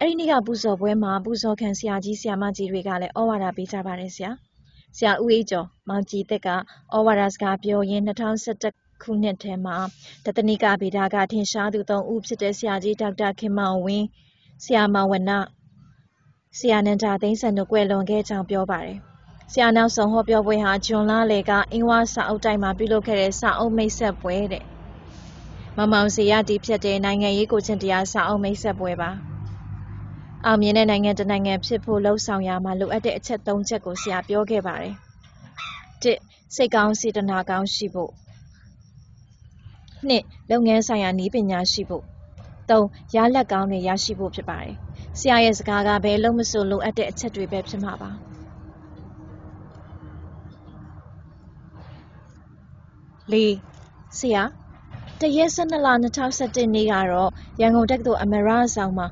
အဲ့ဒီနေ့ကပူဇော်ပွဲမှာပူဇော်ခံဆရာကြီးဆရာမကြီးတွေကလည်းဩဝါဒပေးကြပါတယ်ဆရာ။ဆရာဦးအေးကျော်မောင်ကြည်သက်ကဩဝါဒစကားပြောရင်း2011ခုနှစ်ထဲမှာတသနိကဗေဒကထင်ရှားသူသုံးဦးဖြစ်တဲ့ဆရာကြီးဒေါက်တာခင်မောင်ဝင်း ဆရာမောင်ဝနဆရာနန္ဒာသိန်းစံတို့ကွယ်လွန်ခဲ့ကြောင်းပြောပါတယ်။ဆရာနောက်ဆုံးဟောပြောပွဲဟာဂျွန်လာလေကအင်းဝါစာအုပ်တိုက်မှာပြုလုပ်ခဲ့တဲ့စာအုပ်မိတ်ဆက်ပွဲတဲ့။မမောင်စီရတီဖြစ်တဲ့နိုင်ငံရေးကိုချင်းတရားစာအုပ်မိတ်ဆက်ပွဲပါ။အောင်မြင်တဲ့နိုင်ငံတကာနိုင်ငံဖြစ်ဖို့လှုံ့ဆော်ရမှာလိုအပ်တဲ့အချက်၃ချက်ကိုဆရာပြောခဲ့ပါတယ်။၁စိတ်ကောင်းစေတနာကောင်းရှိဖို့2လုပ်ငန်းဆိုင်ရာနည်းပညာရှိဖို့ 3ရလက်ကောင်းတွေရရှိဖို့ဖြစ်ပါတယ်။ဆရာရဲ့စကားကဘယ်လုံးမဆိုလိုအပ်တဲ့အချက်တွေပဲဖြစ်မှာပါ။၄ဆရာတရက်12လ2017နေ့ကတော့ရန်ကုန်တက္ကသိုလ်အမရဆောင်မှာ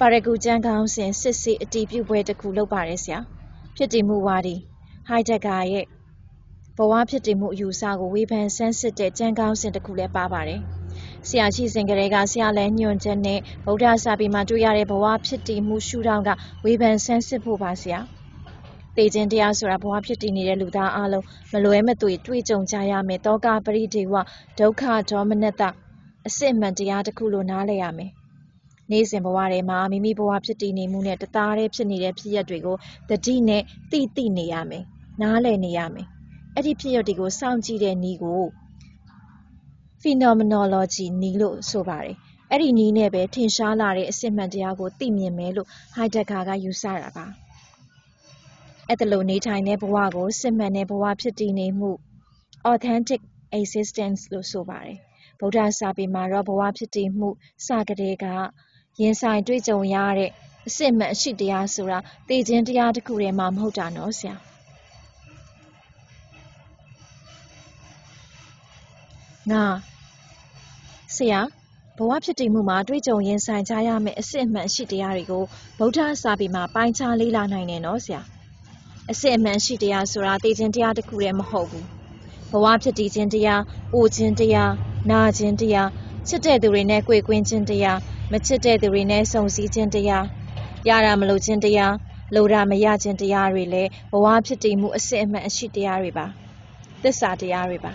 ပါရဂူကျန်းကောင်းစဉ်စစ်စီအတီးပြုပွဲတစ်ခုလုပ်ပါတယ်ဆရာ။ဖြစ်တည်မှုဝါဒီဟိုက်တက်ကရဲ့ဘဝဖြစ်တည်မှုအယူအဆကိုဝေဖန်ဆန်းစစ်တဲ့ကျမ်းကောင်းစဉ်တစ်ခုလည်းပါပါတယ်။ ဆရာရှိစဉ်ကလေးကဆရာလည်းညွှန်ချက်နဲ့ဗုဒ္ဓစာပေမှာတွေ့ရတဲ့ဘဝဖြစ်တည်မှုရှုထောင့်ကဝေဖန်ဆန်းစစ်ဖို့ပါဆရာ။တေခြင်းတရားဆိုတာဘဝဖြစ်တည်နေတဲ့လူသားအလုံးမလွဲမသွေတွေ့ကြုံကြရမယ်တောကပရိဒေဝဒုက္ခဒေါမနတအစစ်မှန်တရားတစ်ခုလိုနားလည်ရမယ်။နေ့စဉ်ဘဝထဲမှာမိမိဘဝဖြစ်တည်နေမှုနဲ့တသားတည်းဖြစ်နေတဲ့ဖြစ်ရပ်တွေကိုတတိနဲ့သိသိနေရမယ်။နားလည်နေရမယ်အဲ့ဒီဖြစ်ရပ်တွေကိုစောင့်ကြည့်တဲ့နည်းကို phenomenology နည်းလို့ဆိုပါတယ်။အဲ့ဒီနည်းနဲ့ပဲထင်ရှားလာတဲ့အစစ်မှန်တရားကိုသိမြင်မယ်လို့ Heidegger ကယူဆတာပါ။အဲ့ဒါလိုနေထိုင်တဲ့ဘဝကိုစစ်မှန်တဲ့ဘဝဖြစ်တည်နေမှု authentic existence လို့ဆိုပါတယ်။ဗုဒ္ဓစာပေမှာတော့ဘဝဖြစ်တည်မှုစကတည်းကရင်ဆိုင်တွေ့ကြုံရတဲ့အစစ်မှန်အရှိတရားဆိုတာသိခြင်းတရားတစ်ခုတည်းမှမဟုတ်တာနော်ဆရာ။ငါ ဆရာဘဝဖြစ်တည်မှုမှာတွေ့ကြုံရင်ဆိုင်ကြရမယ့်အစစ်အမှန်ရှိတရားတွေကိုဗုဒ္ဓစာပေမှာပိုင်းခြားလေးလာနိုင်တယ်နော်ဆရာအစစ်အမှန်ရှိတရားဆိုတာသိခြင်းတရားတစ်ခုတည်းမဟုတ်ဘူးဘဝဖြစ်တည်ခြင်းတရားအိုခြင်းတရားနာခြင်းတရားချစ်တဲ့သူတွေနဲ့ကြွေကွင်းခြင်းတရားမချစ်တဲ့သူတွေနဲ့စုံစည်းခြင်းတရားရတာမလို့ခြင်းတရားလိုတာမရခြင်းတရားတွေလည်းဘဝဖြစ်တည်မှုအစစ်အမှန်အရှိတရားတွေပါသစ္စာတရားတွေပါ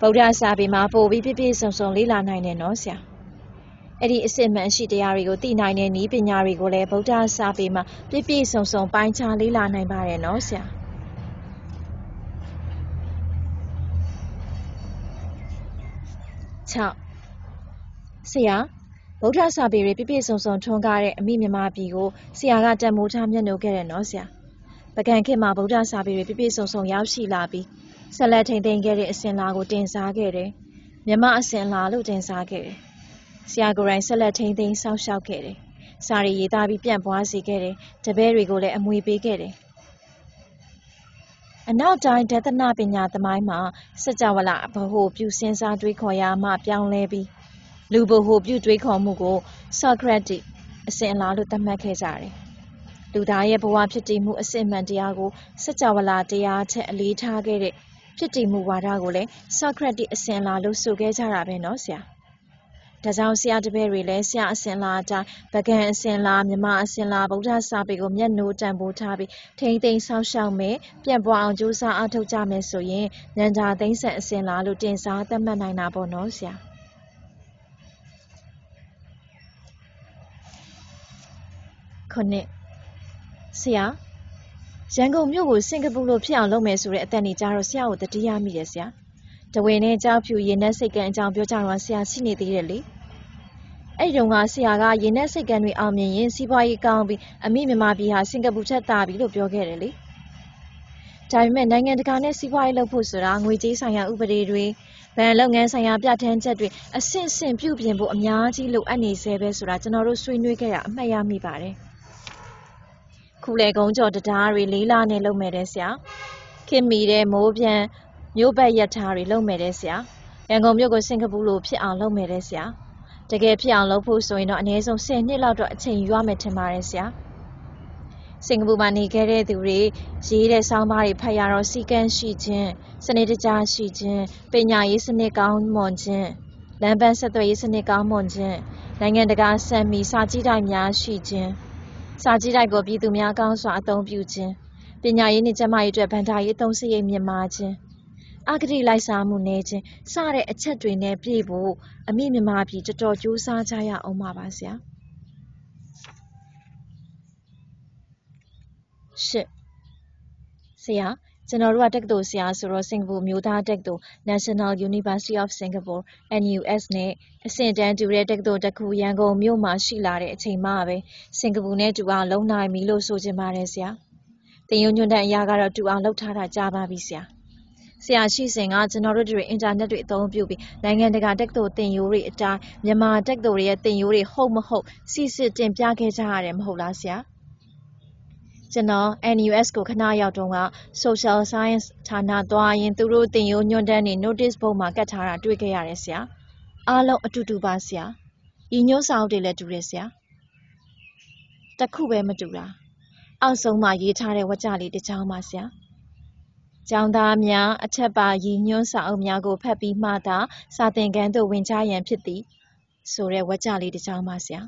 ဗုဒ္ဓစာပေမှာပို့ပြီးပြည့်ပြည့်စုံစုံလေးလာနိုင်တယ်နော်ဆရာအဲ့ဒီအစစ်မှန်ရှိတရားတွေကိုသိနိုင်တဲ့ဤပညာတွေကိုလည်းဗုဒ္ဓစာပေမှာပြည့်ပြည့်စုံစုံပိုင်းခြားလေးလာနိုင်ပါတယ်နော်ဆရာ6ဆရာဗုဒ္ဓစာပေတွေပြည့်ပြည့်စုံစုံထွန်းကားတဲ့အမိမြမပြည်ကိုဆရာကတန်မိုးထားမျက်နှာခဲ့တယ်နော်ဆရာပကံခေတ်မှာဗုဒ္ဓစာပေတွေပြည့်ပြည့်စုံစုံရောက်ရှိလာပြီး ဆက်လက်ထိန်သိမ်းခဲ့တဲ့အစဉ်လာကိုတင်စားခဲ့တယ်မြမအစဉ်လာလို့တင်စားခဲ့တယ်ဆရာကိုယ်တိုင်ဆက်လက်ထိန်းသိမ်းစောင့်ရှောက်ခဲ့တယ်။စာရီရေးသားပြီးပြန့်ပွားစေခဲ့တယ်။တပည့်တွေကိုလည်းအမွေပေးခဲ့တယ်။အနောက်တိုင်းဒေသနာပညာသမိုင်းမှာစကြဝဠာဘဟုပြုစဉ်းစားတွေးခေါ်ရာမှပြောင်းလဲပြီးလူဘဟုပြုတွေးခေါ်မှုကိုဆော့ကရက်တိအစဉ်အလာလို့သတ်မှတ်ခဲ့ကြတယ်။လူသားရဲ့ဘဝဖြစ်တည်မှုအစစ်မှန်တရားကိုစကြဝဠာတရားချက်အလေးထားခဲ့တဲ့ ဖြစ်တည်မှုဝါဒကိုလည်းဆော့ကရက်တိအစဉ်အလာလို့ဆိုခဲ့ကြတာပဲနော်ဆရာ။ဒါကြောင့်ဆရာတပည့်တွေလည်းဆရာအစဉ်လာအတိုင်းဗကံအစဉ်လာမြမအစဉ်လာဗုဒ္ဓစာပေကိုမျက်နှိုးတန်ဖိုးထားပြီးထိမ့်သိမ်းဆောက်ရှောက်မယ်ပြန့်ပွားအောင်ကြိုးစားအားထုတ်ကြမယ်ဆိုရင်ဉာဏ်သာသိမ့်ဆက်အစဉ်လာလို့တင်စားသတ်မှတ်နိုင်တာပေါ့နော်ဆရာခုနှစ်ဆရာ ရန်ကုန်မြို့ကိုစင်ကာပူလိုဖြစ်အောင်လုပ်မယ်ဆိုတဲ့အတန်ကြီးကြတော့ဆရာကိုတတိယမိတယ်ဆရာတဝင်းနဲ့ကြောက်ဖြူရင်နဲ့စိတ်ကံအကြောင်းပြောကြတော့ဆရာရှိနေသေးတယ်လေအဲ့တုန်းကဆရာကရင်နဲ့စိတ်ကံတွေအောင်မြင်ရင်စီးပွားရေးကောင်းပြီးအမိမြန်မာပြည်ဟာစင်ကာပူထက်သာပြီလို့ပြောခဲ့တယ်လေဒါပေမဲ့နိုင်ငံတကာနဲ့စီးပွားရေးလုပ်ဖို့ဆိုတာငွေကြေးဆိုင်ရာဥပဒေတွေဗန်လုပ်ငန်းဆိုင်ရာပြဋ္ဌာန်းချက်တွေအဆင့်ဆင့်ပြုပြင်ဖို့အများကြီးလိုအပ်နေသေးပဲဆိုတာကျွန်တော်တို့ဆွေးနွေးခဲ့တာအမှတ်ရမိပါတယ် ခုလေကုန်းကျော်တရားတွေလေးလာနဲ့လုပ်မယ်တဲ့ဆရာခင်မီတဲ့မိုးပြန်မြို့ပတ်ရထားတွေလုပ်မယ်တဲ့ဆရာရန်ကုန်မြို့ကိုစင်ကာပူလိုဖြစ်အောင်လုပ်မယ်တဲ့ဆရာတကယ်ဖြစ်အောင်လုပ်ဖို့ဆိုရင်တော့အနည်းဆုံး10နှစ်လောက်တော့အချိန်ယူရမယ်ထင်ပါတယ်ဆရာစင်ကာပူမှာနေခဲ့တဲ့သူတွေရေးတဲ့ဆောင်းပါးတွေဖတ်ရတော့စီကန်းရှိခြင်းစနစ်တကျရှိခြင်းပညာရေးစနစ်ကောင်းမွန်ခြင်းလမ်းပန်းဆက်သွယ်ရေးစနစ်ကောင်းမွန်ခြင်းနိုင်ငံတကာစံမီစာကြည့်တိုက်များရှိခြင်း စာကြည့်တိုက်ကိုပြည်သူများကောင်းစွာအသုံးပြုခြင်းပညာရေးနှင့်ကျန်းမာရေးအတွက်ဗန်ဒါရေးအသုံးစရိတ်မြင့်မားခြင်းအဂတိလိုက်စားမှုနည်းခြင်းစတဲ့အချက်တွေနဲ့ပြည့်ဖို့အမိမြန်မာပြည်တော်တော်ကြိုးစားကြရအောင်ပါပါဆရာရှစ်ဆရာ ကျွန်တော်တို့ကတက္ကသိုလ်ဆရာဆိုတော့စင်ကာပူမြို့သားတက္ကသိုလ် National University of Singapore NUS နဲ့အဆင့်တန်းတူတဲ့တက္ကသိုလ်တစ်ခုရန်ကုန်မြို့မှာရှိလာတဲ့အချိန်မှပဲစင်ကာပူနဲ့တူအောင်လုံနိုင်ပြီလို့ဆိုချင်ပါတယ်ဆရာတင်ယုံညွန့်တဲ့အရာကတော့တူအောင်လုပ်ထားတာကြားပါပြီဆရာဆရာရှိစဉ်ကကျွန်တော်တို့တွေအင်တာနက်တွေအသုံးပြုပြီးနိုင်ငံတကာတက္ကသိုလ်သင်ရိုးတွေအတိုင်းမြန်မာတက္ကသိုလ်တွေရဲ့သင်ရိုးတွေဟုတ်မဟုတ်စီစစ်တင်ပြခဲ့ကြရတယ်မဟုတ်လားဆရာ ကျွန်တော် NUS ကိုခဏရောက်တုန်းက Social Science ဌာနသွားရင်သူတို့သင်ရိုးညွှန်းတမ်းတွေ notice board မှာကတ်ထားတာတွေ့ခဲ့ရတယ်ဆရာအားလုံးအတူတူပါဆရာဤညွှန်းစာအုပ်တွေလည်းတူတယ်ဆရာတခုပဲမတူတာအောက်ဆုံးမှာရေးထားတဲ့ဝကြလေးတစ်ချောင်းပါဆရာကျောင်းသားများအထက်ပါရည်ညွှန်းစာအုပ်များကိုဖတ်ပြီးမှသာစာသင်ခန်းသို့ဝင်ကြရန်ဖြစ်သည်ဆိုတဲ့ဝါကျလေးတစ်ကြောင်းပါဆရာ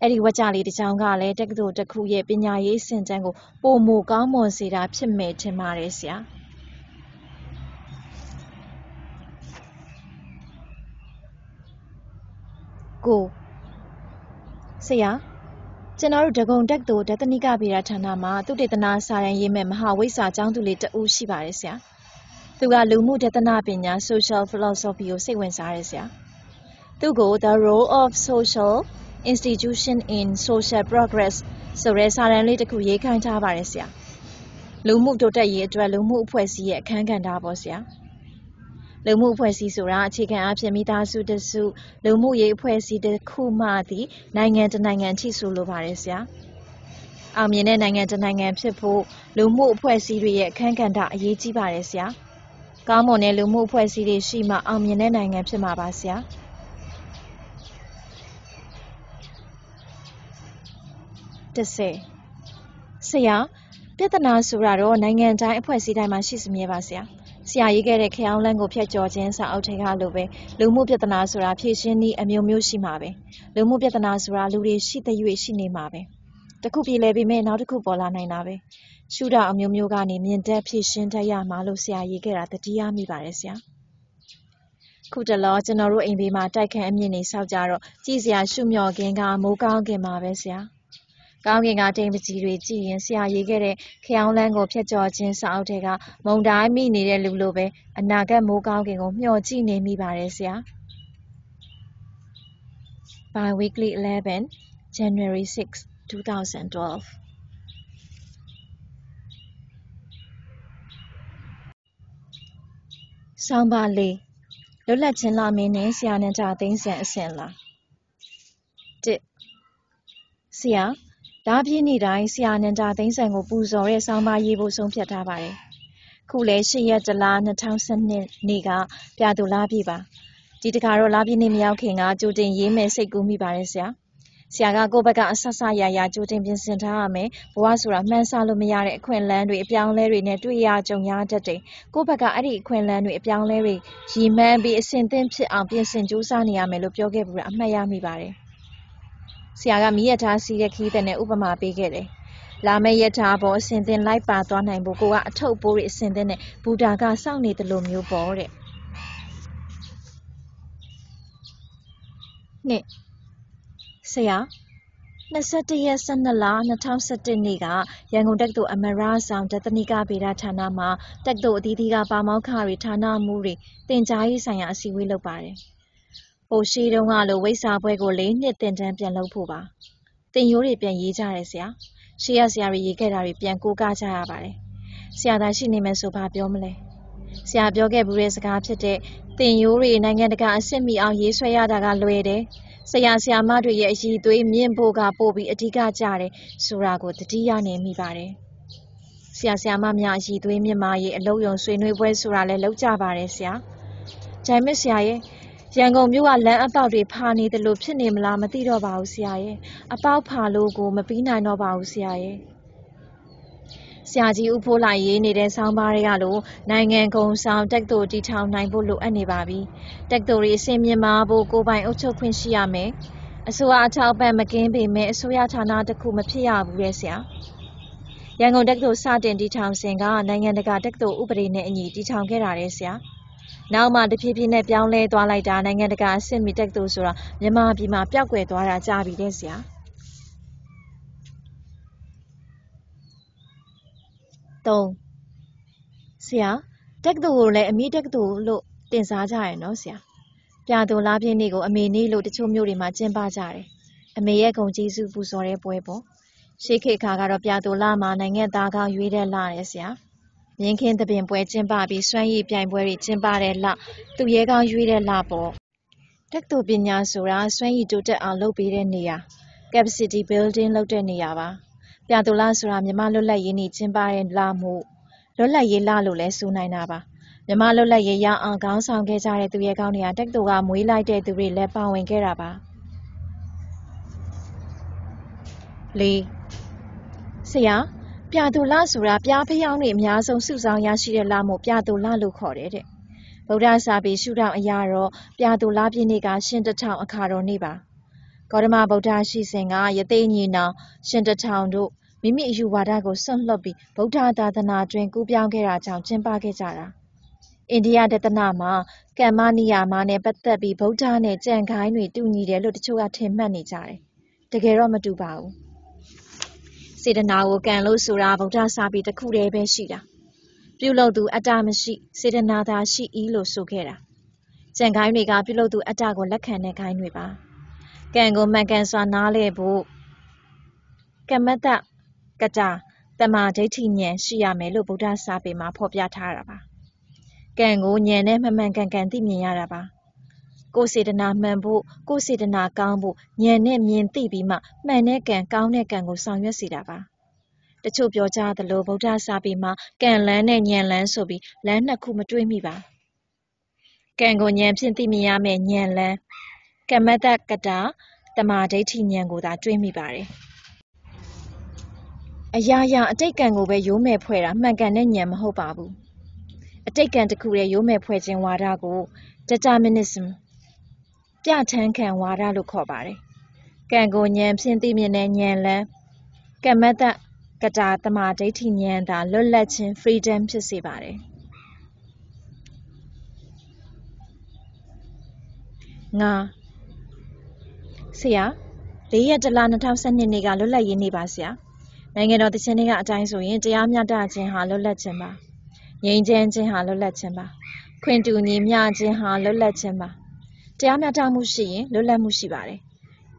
အဲ့ဒီဝါကျလေးတစ်ကြောင်းကလည်းတက္ကသိုလ်တစ်ခုရဲ့ပညာရေးစင်တန်းကိုပုံမကောင်းမွန်စေတာဖြစ်မယ်ထင်ပါတယ်ဆရာကိုဆရာကျွန်တော်တို့ဒဂုံတက်သို့ဒသနိကဗေဒဌာနမှာသုတေသနစာရန်ရေးမဲ့မဟာဝိဇ္ဇာကျောင်းသူလေးတဦးရှိပါတယ်ဆရာ။သူကလူမှုဒသနပညာ social philosophy ကိုစိတ်ဝင်စားတယ်ဆရာ။သူ့ကို The Role of Social Institution in Social Progress ဆိုတဲ့စာရန်လေးတစ်ခုရေးခိုင်းထားပါတယ်ဆရာ။လူမှုတိုးတက်ရေးအတွက်လူမှုအဖွဲ့အစည်းရဲ့အခန်းကဏ္ဍပေါ့ဆရာ။လူမှုအဖွဲ့အစည်းဆိုတာအခြေခံအားဖြင့်မိသားစုတစုလူမှုရေးအဖွဲ့အစည်းတစ်ခုမှသည်နိုင်ငံတနိုင်ငံအထိဆိုလိုပါတယ်ဆရာအောင်မြင်တဲ့နိုင်ငံတနိုင်ငံဖြစ်ဖို့လူမှုအဖွဲ့အစည်းတွေရဲ့အခန်းကဏ္ဍအရေးကြီးပါတယ်ဆရာကောင်းမွန်တဲ့လူမှုအဖွဲ့အစည်းတွေရှိမှအောင်မြင်တဲ့နိုင်ငံဖြစ်မှာပါဆရာ 10ဆရာပြဿနာဆိုတာတော့နိုင်ငံတိုင်းအဖွဲ့အစည်းတိုင်းမှာရှိစမြဲပါဆရာဆရာရေးခဲ့တဲ့ခရောင်းလန်းကိုဖျက်ကျော်ခြင်းစာအုပ်ထဲကလိုပဲလူမှုပြဿနာဆိုတာဖြည့်ရှင်းနည်းအမျိုးမျိုးရှိမှာပဲလူမှုပြဿနာဆိုတာလူတွေရှိတဲ့၍ရှိနေမှာပဲတစ်ခုပြည်လဲပြီးမဲ့နောက်တစ်ခုပေါ်လာနိုင်တာပဲရှုထောင့်အမျိုးမျိုးကနေမြင်တတ်ဖြည့်ရှင်းတတ်ရမှာလို့ဆရာရေးခဲ့တာတတိယမိပါတယ်ဆရာခုတလောကျွန်တော်တို့အိမ်ဘေးမှာတိုက်ခန်းအမြင့်နေဆောက်ကြတော့ကြည်စရာရှုမျှော်ခင်းကမိုးကောင်းခင်မှာပဲဆရာ ကောင်းကင်ကတိမ်ပကြီးတွေကြည့်ရင်ဆရာရေးခဲ့တဲ့ခရောင်းလန်းကိုဖျက်ကျော်ခြင်းစာအုပ်တွေကမုံတိုင်းမိနေတဲ့လူလိုပဲအနာဂတ်မိုးကောင်းကင်ကိုမျှော်ကြည့်နေမိပါတယ်ဆရာ By weekly 11 January 6 2012 ဆောင်းပါလေးလွတ်လပ်ခြင်းလာမင်းနဲ့ဆရာနဲ့ကြသိန်းဆန်အဆင့်လားတစ်ဆရာ ဒါပြည့်နေ့တိုင်းဆရာနန္ဒာသိန်းဆန်ကိုပူဇော်တဲ့ဆောင်းပါးရေးဖို့ဆုံးဖြတ်ထားပါတယ်။ခုလဲ၈ရက်တလား2012နေ့ကပြသူလားပြည့်ပါ။ဒီတခါတော့လားပြည့်နေ့မရောက်ခင်ကကြိုတင်ရေးမယ်စိတ်ကူးမိပါတယ်ဆရာ။ဆရာကကိုယ့်ဘက်ကအဆဆရရကြိုတင်ပြင်ဆင်ထားရမယ်။ဘဝဆိုတာမှန်းဆလို့မရတဲ့အခွင့်အလမ်းတွေအပြောင်းလဲတွေနဲ့တွေ့ရကြုံရတတ်တယ်။ကိုယ့်ဘက်ကအဲ့ဒီအခွင့်အလမ်းတွေအပြောင်းလဲတွေရည်မှန်းပြီးအစဉ်သင့်ဖြစ်အောင်ပြင်ဆင်ကြိုးစားနေရမယ်လို့ပြောခဲ့ဘူးတာအမှတ်ရမိပါတယ်။ ဆရာကမီးရထားစီးတဲ့ခရီးသည်နဲ့ဥပမာပေးခဲ့တယ်။လာမယ့်ရထားပေါ်အစဉ်သင့်လိုက်ပါသွားနိုင်ဖို့ကိုကအထုပ်ပိုးတွေအစဉ်သင့်နဲ့ဘူတာကစောင့်နေသလိုမျိုးပေါ့တဲ့။နှစ်ဆရာ21ရက်12လ2011နေ့ကရန်ကုန်တက္ကသိုလ်အမရဆောင်ဒသနိကဗေဒဌာနမှာတက္ကသိုလ်အသီးသီးကပါမောက္ခတွေဌာနမှူးတွေသင်ကြားရေးဆိုင်ရာအစည်းအဝေးလုပ်ပါတယ်။ဟို ရှေးတုန်းကလိုဝိဇ္ဇာဘွဲကိုလေးနှစ်သင်တန်းပြန်လုပ်ဖို့ပါ။သင်ရိုးတွေပြန်ရေးကြတယ်ဆရာ။ရှေးကဆရာတွေရေးခဲ့တာတွေပြန်ကိုးကားကြရပါတယ်။ဆရာသာရှိနေမယ်ဆိုဘာပြောမလဲ။ဆရာပြောခဲ့ဘူးတဲ့စကားဖြစ်တဲ့သင်ရိုးတွေနိုင်ငံတကာအဆင့်မီအောင်ရေးဆွဲရတာကလွယ်တယ်။ဆရာဆရာမတွေရဲ့အည်သွေးမြင့်ဖို့ကပို့ပြီးအဓိကကြတယ်ဆိုတာကိုတတိယနေမိပါတယ်။ဆရာဆရာမများအည်သွေးမြင့်မာရေးအလုံးယုံဆွေးနွေးပွဲဆိုတာလည်းလုပ်ကြပါတယ်ဆရာ။ဂျိုင်မစ်ဆရာရဲ့ ရန်ကုန်မြို့ကလမ်းအပေါက်တွေဖာနေသလိုဖြစ်နေမလားမသိတော့ပါဘူးဆရာရဲ့။အပေါက်ဖာလို့ကိုမပြီးနိုင်တော့ပါဘူးဆရာရဲ့။ဆရာကြီးဦးဖိုးလှိုင်ရေးနေတဲ့ဆောင်းပါးတွေကလိုနိုင်ငံကုန်ဆောင်တက္ကသိုလ်တည်ထောင်နိုင်ဖို့လိုအပ်နေပါပြီ။တက္ကသိုလ်တွေအဆင့်မြင့်မားဖို့ကိုယ်ပိုင်အုပ်ချုပ်ခွင့်ရှိရမယ်။အစိုးရအထောက်အပံ့မကင်းပေမယ့်အစိုးရဌာနတစ်ခုမဖြစ်ရဘူးတဲ့ဆရာ။ရန်ကုန်တက္ကသိုလ်စတင်တည်ထောင်စဉ်ကနိုင်ငံတကာတက္ကသိုလ်ဥပဒေနဲ့အညီတည်ထောင်ခဲ့တာတဲ့ဆရာ။ နောက်မှတဖြည်းဖြည်းနဲ့ပြောင်းလဲသွားလိုက်တာနိုင်ငံတကာအဆင့်မီတက္ကသိုလ်ဆိုတာမြန်မာပြည်မှာပျောက်ကွယ်သွားတာကြာပြီတဲ့ဆရာ3ဆရာတက္ကသိုလ်ကိုလည်းအမိတက္ကသိုလ်လို့တင်စားကြရနော်ဆရာပြသူလားပြည့်နေ့ကိုအမေနေ့လို့တချို့မျိုးတွေမှာကျင်းပကြတယ်အမေရဲ့ဂုံကျေးဇူးပူဇော်တဲ့ပွဲပေါ့ရှေးခေတ်ခါကတော့ပြသူလားမှာနိုင်ငံသားကောင်းရွေးတဲ့လာတယ်ဆရာ မြင်းခင်းသဘင်ပွဲကျင်းပပြီးစွမ်းရည်ပြိုင်ပွဲတွေကျင်းပတဲ့လသူရဲကောင်းရွေးတဲ့လပေါ့တက္ကသိုလ်ပညာဆိုတာစွမ်းရည်တိုးတက်အောင်လုပ်ပေးတဲ့နေရာ capacity building လုပ်တဲ့နေရာပါပြသူလဆိုတာမြမလွတ်လပ်ရေးနေ့ကျင်းပတဲ့လမှုလွတ်လပ်ရေးလလို့လည်းဆိုနိုင်တာပါမြမလွတ်လပ်ရေးရအောင်ခေါင်းဆောင်ခဲ့ကြတဲ့သူရဲကောင်းတွေကတက္ကသိုလ်ကမွေးလိုက်တဲ့သူတွေလည်းပါဝင်ခဲ့တာပါ၄ဆရာ ပြာသူလဆိုတာပြားဖျောင်းတွေအများဆုံးစုဆောင်ရရှိတဲ့လမို့ပြာသူလလို့ခေါ်တယ်တဲ့ဗုဒ္ဓစာပေရှုထောင့်အရာတော့ပြာသူလပြည့်နေ့ကရှင်တထောင်အခါတော်နေ့ပါဂေါတမဗုဒ္ဓရှိစဉ်ကယသိညီနောင်ရှင်တထောင်တို့မိမိအယူဝါဒကိုဆွန့်လွတ်ပြီးဗုဒ္ဓသာသနာတွင်ကူးပြောင်းခဲ့တာကြောင့်ကျင်းပခဲ့ကြတာအိန္ဒိယဒေသနာမှာကမ္မနိယာမနဲ့ပတ်သက်ပြီးဗုဒ္ဓနဲ့ကြံခိုင်းတွေတူညီတယ်လို့တချို့ကထင်မှတ်နေကြတယ်တကယ်တော့မတူပါဘူး စေတနာကိုကံလို့ဆိုတာဗုဒ္ဓစာပေတစ်ခုတည်းပဲရှိတာပြုလုပ်သူအတ္တမရှိစေတနာသာရှိ၏လို့ဆိုခဲ့တာကြံခိုင်းတွေကပြုလုပ်သူအတ္တကိုလက်ခံတဲ့ခိုင်းတွေပါကံကိုမှန်ကန်စွာနားလည်ဖို့ကမ္မတကတာတမာဒိဋ္ဌိဉာဏ်ရှိရမယ်လို့ဗုဒ္ဓစာပေမှာဖော်ပြထားတာပါကံကိုဉာဏ်နဲ့မှန်မှန်ကန်ကန်သိမြင်ရတာပါ ကိုယ်စေတနာမှန်ဖို့ကိုယ်စေတနာကောင်းဖို့ဉာဏ်နဲ့မြင်သိပြီးမှမှန်တဲ့ကံကောင်းတဲ့ကံကိုဆောင်ရွက်စေတာပါတချို့ပြောကြသလိုဗုဒ္ဓစာပေမှာကံလန်းနဲ့ဉာဏ်လန်းဆိုပြီးလမ်းနှစ်ခုမတွေးမိပါကံကိုဉာဏ်ဖြင့်သိမြင်ရမယ့်ဉာဏ်လန်းကမ္မတကတာတမာဒိဋ္ဌိဉာဏ်ကိုသာတွေးမိပါတယ်အရာရာအတိတ်ကံကိုပဲရိုးမယ်ဖွဲ့တာမှန်ကန်တဲ့ဉာဏ်မဟုတ်ပါဘူးအတိတ်ကံတစ်ခုရဲ့ရိုးမယ်ဖွဲ့ခြင်းဝါဒကို determinism ပြဋ္ဌာန်းခံဝါဒလို့ခေါ်ပါတယ်ကံကိုဉာဏ်ဖြင့်သိမြင်တဲ့ဉာဏ်လန်းကမ္မတ္တကတာတမာဒိဋ္ဌိဉာဏ်သာလွတ်လပ်ခြင်း freedom ဖြစ်စေပါတယ်ငါဆရာ၄ရက်တလ2012နှစ်ကလွတ်လပ်ရေးနေ့ပါဆရာနိုင်ငံတော်တခြင်းတွေကအတိုင်းဆိုရင်တရားမျှတခြင်းဟာလွတ်လပ်ခြင်းပါငြိမ်းချမ်းခြင်းဟာလွတ်လပ်ခြင်းပါခွင့်တူညီမျှခြင်းဟာလွတ်လပ်ခြင်းပါ တရားမျှတမှုရှိရင်လွတ်လပ်မှုရှိပါတယ်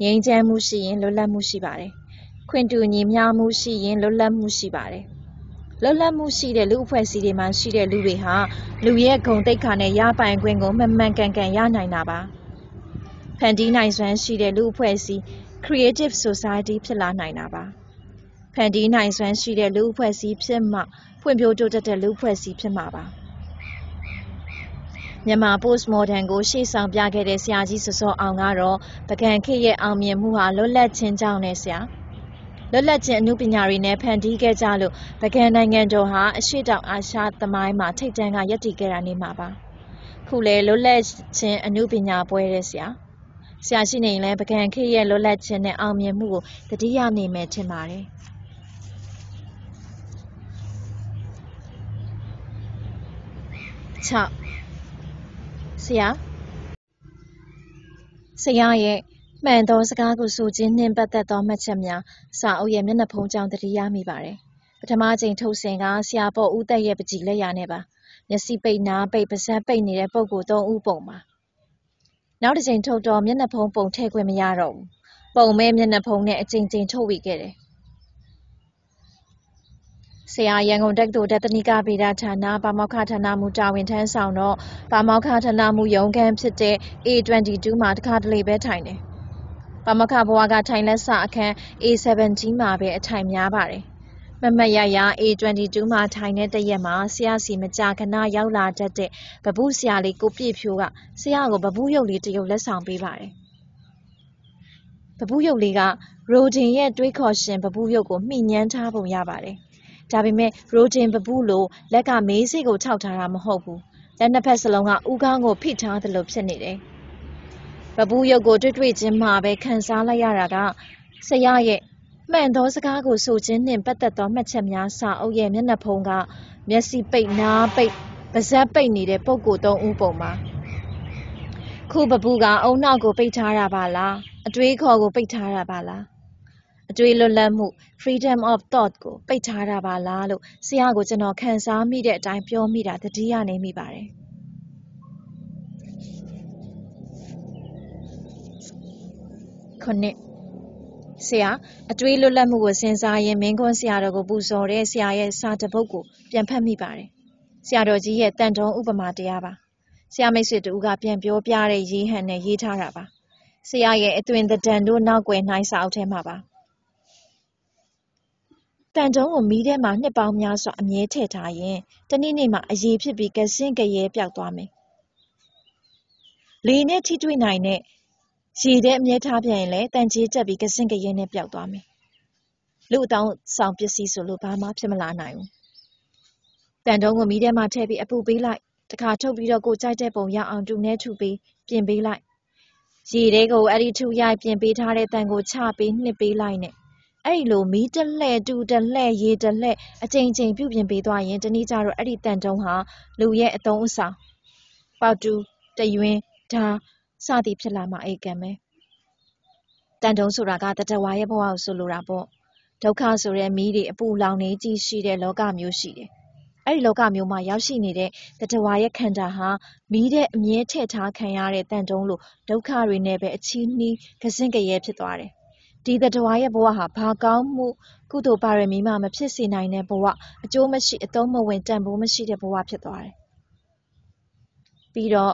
ငြိမ်းချမ်းမှုရှိရင်လွတ်လပ်မှုရှိပါတယ်ခွင့်တူညီမျှမှုရှိရင်လွတ်လပ်မှုရှိပါတယ်လွတ်လပ်မှုရှိတဲ့လူအဖွဲ့အစည်းတွေမှာရှိတဲ့လူတွေဟာလူရဲ့ဂုဏ်သိက္ခာနဲ့ရပိုင်ခွင့်ကိုမှန်မှန်ကန်ကန်ရနိုင်တာပါဖန်တီးနိုင်စွမ်းရှိတဲ့လူအဖွဲ့အစည်း creative society ဖြစ်လာနိုင်တာပါဖန်တီးနိုင်စွမ်းရှိတဲ့လူအဖွဲ့အစည်းဖြစ်မှဖွံ့ဖြိုးတိုးတက်တဲ့လူအဖွဲ့အစည်းဖြစ်မှာပါ မြန်မာ postmodern ကို ရှေ့ဆောင်ပြခဲ့တဲ့ ဆရာကြီး စောစောအောင်ကတော့ပကံခေတ်ရဲ့ အောင်မြင်မှုဟာ လွတ်လပ်ခြင်းကြောင့်နဲ့ ဆရာ လွတ်လပ်ခြင်းအမှုပညာတွေနဲ့ ဖန်တီးခဲ့ကြလို့ပကံနိုင်ငံတော်ဟာ အရှိတောင်အာရှသမိုင်းမှာ ထိပ်တန်းကယက်တည်ခဲ့တာ နေမှာပါ ခုလေလွတ်လပ်ခြင်းအမှုပညာပွဲတဲ့ဆရာ ဆရာရှိနေရင်လည်းပကံခေတ်ရဲ့ လွတ်လပ်ခြင်းနဲ့ အောင်မြင်မှုကိုတတိယနေမယ် ထင်ပါတယ်6 ဆရာဆရာရဲ့မှန်သောစကားကိုဆိုခြင်းနှင့်ပတ်သက်သောမှတ်ချက်များစာအုပ်ရဲ့မျက်နှာဖုံးကြောင့်တတိယမိပါတယ်ပထမချိန်ထုတ်စဉ်ကဆရာပေါ်ဦးသက်ရဲ့ပကြည်လက်ရာနဲ့ပါမျက်စိပိတ်နားပိတ်ပါးစပ်ပိတ်နေတဲ့ပုံကိုသုံးဦးပုံပါနောက်တစ်ချိန်ထုတ်တော့မျက်နှာဖုံးပုံထည့်ခွင့်မရတော့ဘူးပုံမဲမျက်နှာဖုံးနဲ့အချိန်ချင်းထုတ်ဝေခဲ့တယ် ဆရာရန်ကုန်တက္ကသိုလ်တက္ကနီကဗေဒဌာနပါမောက္ခဌာနမှတာဝန်ထမ်းဆောင်တော့ပါမောက္ခဌာနမှရုံးခန်းဖြစ်တဲ့ A22 မှာတခါတလေပဲထိုင်တယ်။ပါမောက္ခဘဝကထိုင်လက်စအခန်း A17 မှာပဲအထိုင်များပါတယ်။မမတ်ရရ A22 မှာထိုင်တဲ့တရက်မှာဆရာစီမကြာခဏရောက်လာတတ်တဲ့ဗပုဆရာလေးကိုပြည့်ဖြိုးကဆရာကိုဗပုရုပ်လေးတရုပ်လက်ဆောင်ပေးပါတယ်။ဗပုရုပ်လေးကရိုဒင်ရဲ့တွေးခေါ်ရှင်ဗပုရုပ်ကိုမှီညမ်းထားပုံရပါတယ် ဒါပေမဲ့ရိုတင်ပပုလိုလက်ကမေးစေ့ကိုခြောက်ထားတာမဟုတ်ဘူးလက်နှစ်ဖက်စလုံးကဥကောင်းကိုဖိထားသလိုဖြစ်နေတယ်ပပူးရုပ်ကိုတွေ့တွေ့ချင်းမှပဲခံစားလိုက်ရတာကဆရာရဲ့မှန်သောစကားကိုဆိုခြင်းနှင့်ပတ်သက်သောမှတ်ချက်များစာအုပ်ရဲ့မျက်နှာဖုံးကမျက်စိပိတ်နားပိတ်ပါးစပ်ပိတ်နေတဲ့ပုံကိုယ်သုံးဦးပုံပါခုပပူးကအုံနောက်ကိုပိတ်ထားတာပါလားအတွေးခေါ်ကိုပိတ်ထားတာပါလား အတွေးလွတ်လပ်မှု freedom of thought ကိုပိတ်ထားတာပါလားလို့ဆရာကိုကျွန်တော်ခံစားမိတဲ့အတိုင်းပြောမိတာတတိယနေမိပါတယ်ခုနှစ်ဆရာအတွေးလွတ်လပ်မှုကိုစဉ်းစားရင်မင်းခွန်းဆရာတော်ကိုပူဇော်တဲ့ဆရာရဲ့စာတပုတ်ကိုပြန်ဖတ်မိပါတယ်ဆရာတော်ကြီးရဲ့တန်တုံးဥပမာတရားပါဆရာမိတ်ဆွေတူကပြန်ပြောပြတဲ့ရေးဟန်နဲ့ရေးထားတာပါဆရာရဲ့အသွင်တံတို့နောက်ွယ်နှိုင်းစာအုပ်ထဲမှာပါ တန်တုံးကိုမီးထဲမှာနှစ်ပေါင်းများစွာ အမြဲထည့်ထားရင် တနေ့နေ့မှာ အရည်ဖြစ်ပြီး ကစင့်ကရဲ ပျောက်သွားမယ်။လေနဲ့ထိတွေ့နိုင်တဲ့ ရေထဲအမြဲထားပြန်ရင်လည်းတန်ကြေးတက်ပြီး ကစင့်ကရဲနဲ့ ပျောက်သွားမယ်။လူအတောင်းဆောင်ပစ္စည်းဆိုလို့ ဘာမှဖြစ်မလာနိုင်ဘူး။တန်တုံးကို မီးထဲမှာထည့်ပြီး အပူပေးလိုက် တခါထုတ်ပြီးတော့ ကိုကြိုက်တဲ့ပုံရအောင် တူနဲ့ထုပေး ပြင်ပေးလိုက် ရေထဲကို အဲ့ဒီထုရိုက်ပြင်ပေးထားတဲ့တန်ကိုချပေး နှစ်ပေးလိုက်နဲ့ အဲ့ဒီလိုမီးတလှဲ့တူတလှဲ့ရေတလှဲ့အချိန်ချင်းပြုပြင်ပေးသွားရင်တနည်းကြတော့အဲ့ဒီတန်တုံးဟာလူရဲ့အသုံးအဆောင်ပေါတူတယွင်းဒါစသည်ဖြစ်လာမှအေကံပဲတန်တုံးဆိုတာကတတဝါရဲ့ဘဝကိုဆိုလိုတာပေါ့ဒုက္ခဆိုတဲ့မီးတွေအပူလောင်နေကြည့်ရှိတဲ့လောကမျိုးရှိတယ်အဲ့ဒီလောကမျိုးမှာရောက်ရှိနေတဲ့တတဝါရဲ့ခန္ဓာဟာမီးတဲ့အမြဲထည့်ထားခံရတဲ့တန်တုံးလို့ဒုက္ခတွေနဲ့ပဲအချီးနှီးကစင့်ကရဲဖြစ်သွားတယ် ဒီသတ္တဝါရဲ့ဘဝဟာဘာကောင်းမှုကုသိုလ်ပါရမီမှမဖြစ်စေနိုင်တဲ့ဘဝအကျိုးမရှိအသုံးမဝင်တန်ဖိုးမရှိတဲ့ဘဝဖြစ်သွားတယ်။ပြီးတော့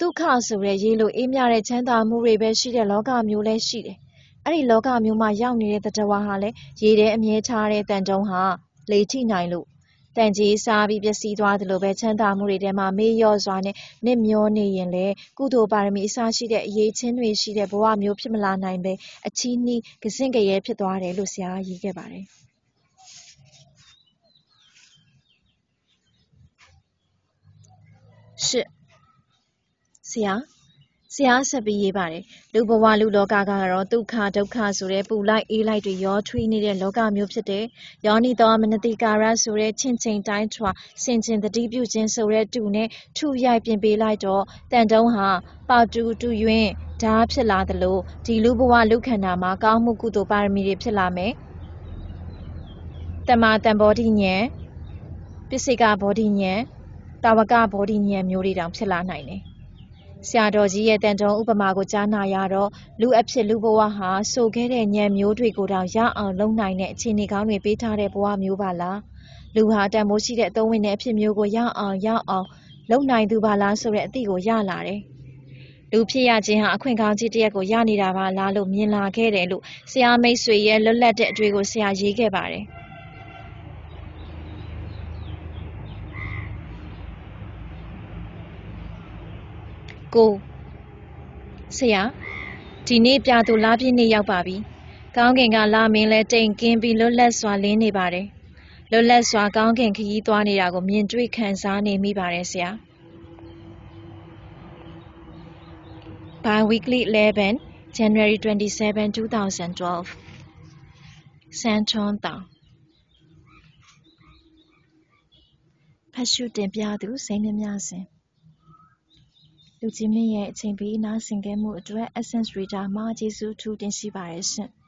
ဒုက္ခဆိုတဲ့ရေးလို့အေးမြတဲ့ချမ်းသာမှုတွေပဲရှိတဲ့လောကမျိုးလည်းရှိတယ်။အဲ့ဒီလောကမျိုးမှာရောက်နေတဲ့သတ္တဝါဟာလည်းရေထဲအမြဲထားတဲ့တန်တုံးဟာလေထိနိုင်လို့ တန်ကြီးစားပြီးပျက်စီးသွားသလိုပဲချမ်းသာမှုတွေထဲမှာမေ့လျော့စွာနဲ့နစ်မျောနေရင်လည်းကုသိုလ်ပါရမီအစရှိတဲ့အရေးချင်းတွေရှိတဲ့ဘဝမျိုးဖြစ်မလာနိုင်ပဲအချီးနှီးကစင့်ကြရဲဖြစ်သွားတယ်လို့ဆရာရေးခဲ့ပါတယ်是，是呀。 ဆရာဆက်ပြီးရေးပါတယ်လူဘဝလူလောကကတော့ဒုက္ခဒုက္ခဆိုတဲ့ပူလိုက်အေးလိုက်တွေရောထွေးနေတဲ့လောကမျိုးဖြစ်တယ်။ယောနိတော်မနတိကာရဆိုတဲ့ချင်းချင်းတိုင်းထွာစင်ချင်းတတိပြုခြင်းဆိုတဲ့တူနဲ့ထုရိုက်ပြင်ပေးလိုက်တော့တန်တုံးဟာပေါတူတူယွင်းဓာဖြစ်လာသလိုဒီလူဘဝလူခန္ဓာမှာကောင်းမှုကုသိုလ်ပါရမီတွေဖြစ်လာမယ်။တမတံဘောဓိဉဏ်ပစ္စေကဘောဓိဉဏ်တာဝကဘောဓိဉဏ်မျိုးတွေတောင်ဖြစ်လာနိုင်တယ် ဆရာတော်ကြီးရဲ့တန်တုံဥပမာကိုကြားနာရတော့လူအဖြစ်လူဘဝဟာဆိုခဲ့တဲ့ဉာဏ်မျိုးတွေကိုတောင်ရအောင်လုံနိုင်တဲ့အခြေအနေကောင်းတွေပေးထားတဲ့ဘဝမျိုးပါလားလူဟာတန်မိုးရှိတဲ့အသုံးဝင်တဲ့အဖြစ်မျိုးကိုရအောင်ရအောင်လုံနိုင်သူပါလားဆိုတဲ့အသည့်ကိုရလာတယ်လူဖြစ်ရခြင်းဟာအခွင့်ကောင်းကြီးတစ်ရက်ကိုရနေတာပါလားလို့မြင်လာခဲ့တယ်လို့ဆရာမိတ်ဆွေရဲ့လွတ်လပ်တဲ့အတွေ့ကိုဆရာရေးခဲ့ပါတယ် ကိုဆရာဒီနေ့ပြသူလားပြည့်နေ့ရောက်ပါပြီကောင်းကင်ကလာမင်းလဲတိမ်ကင်းပြီးလွတ်လပ်စွာလင်းနေပါတယ်လွတ်လပ်စွာကောင်းကင်ခရီးသွားနေတာကိုမြင်တွေ့ခံစားနေမိပါတယ်ဆရာ Bi-weekly 11 January 27 2012စန်ထွန်းတောင်ဖတ်ရှုတင်ပြသူစိတ်မြမြစဉ် လူကြီးမင်းရဲ့ အချိန်ပေးနားဆင်ခဲ့မှုအတွက် Essence Reader မှာ ကျေးဇူးထူးတင်ရှိပါတယ်ရှင်။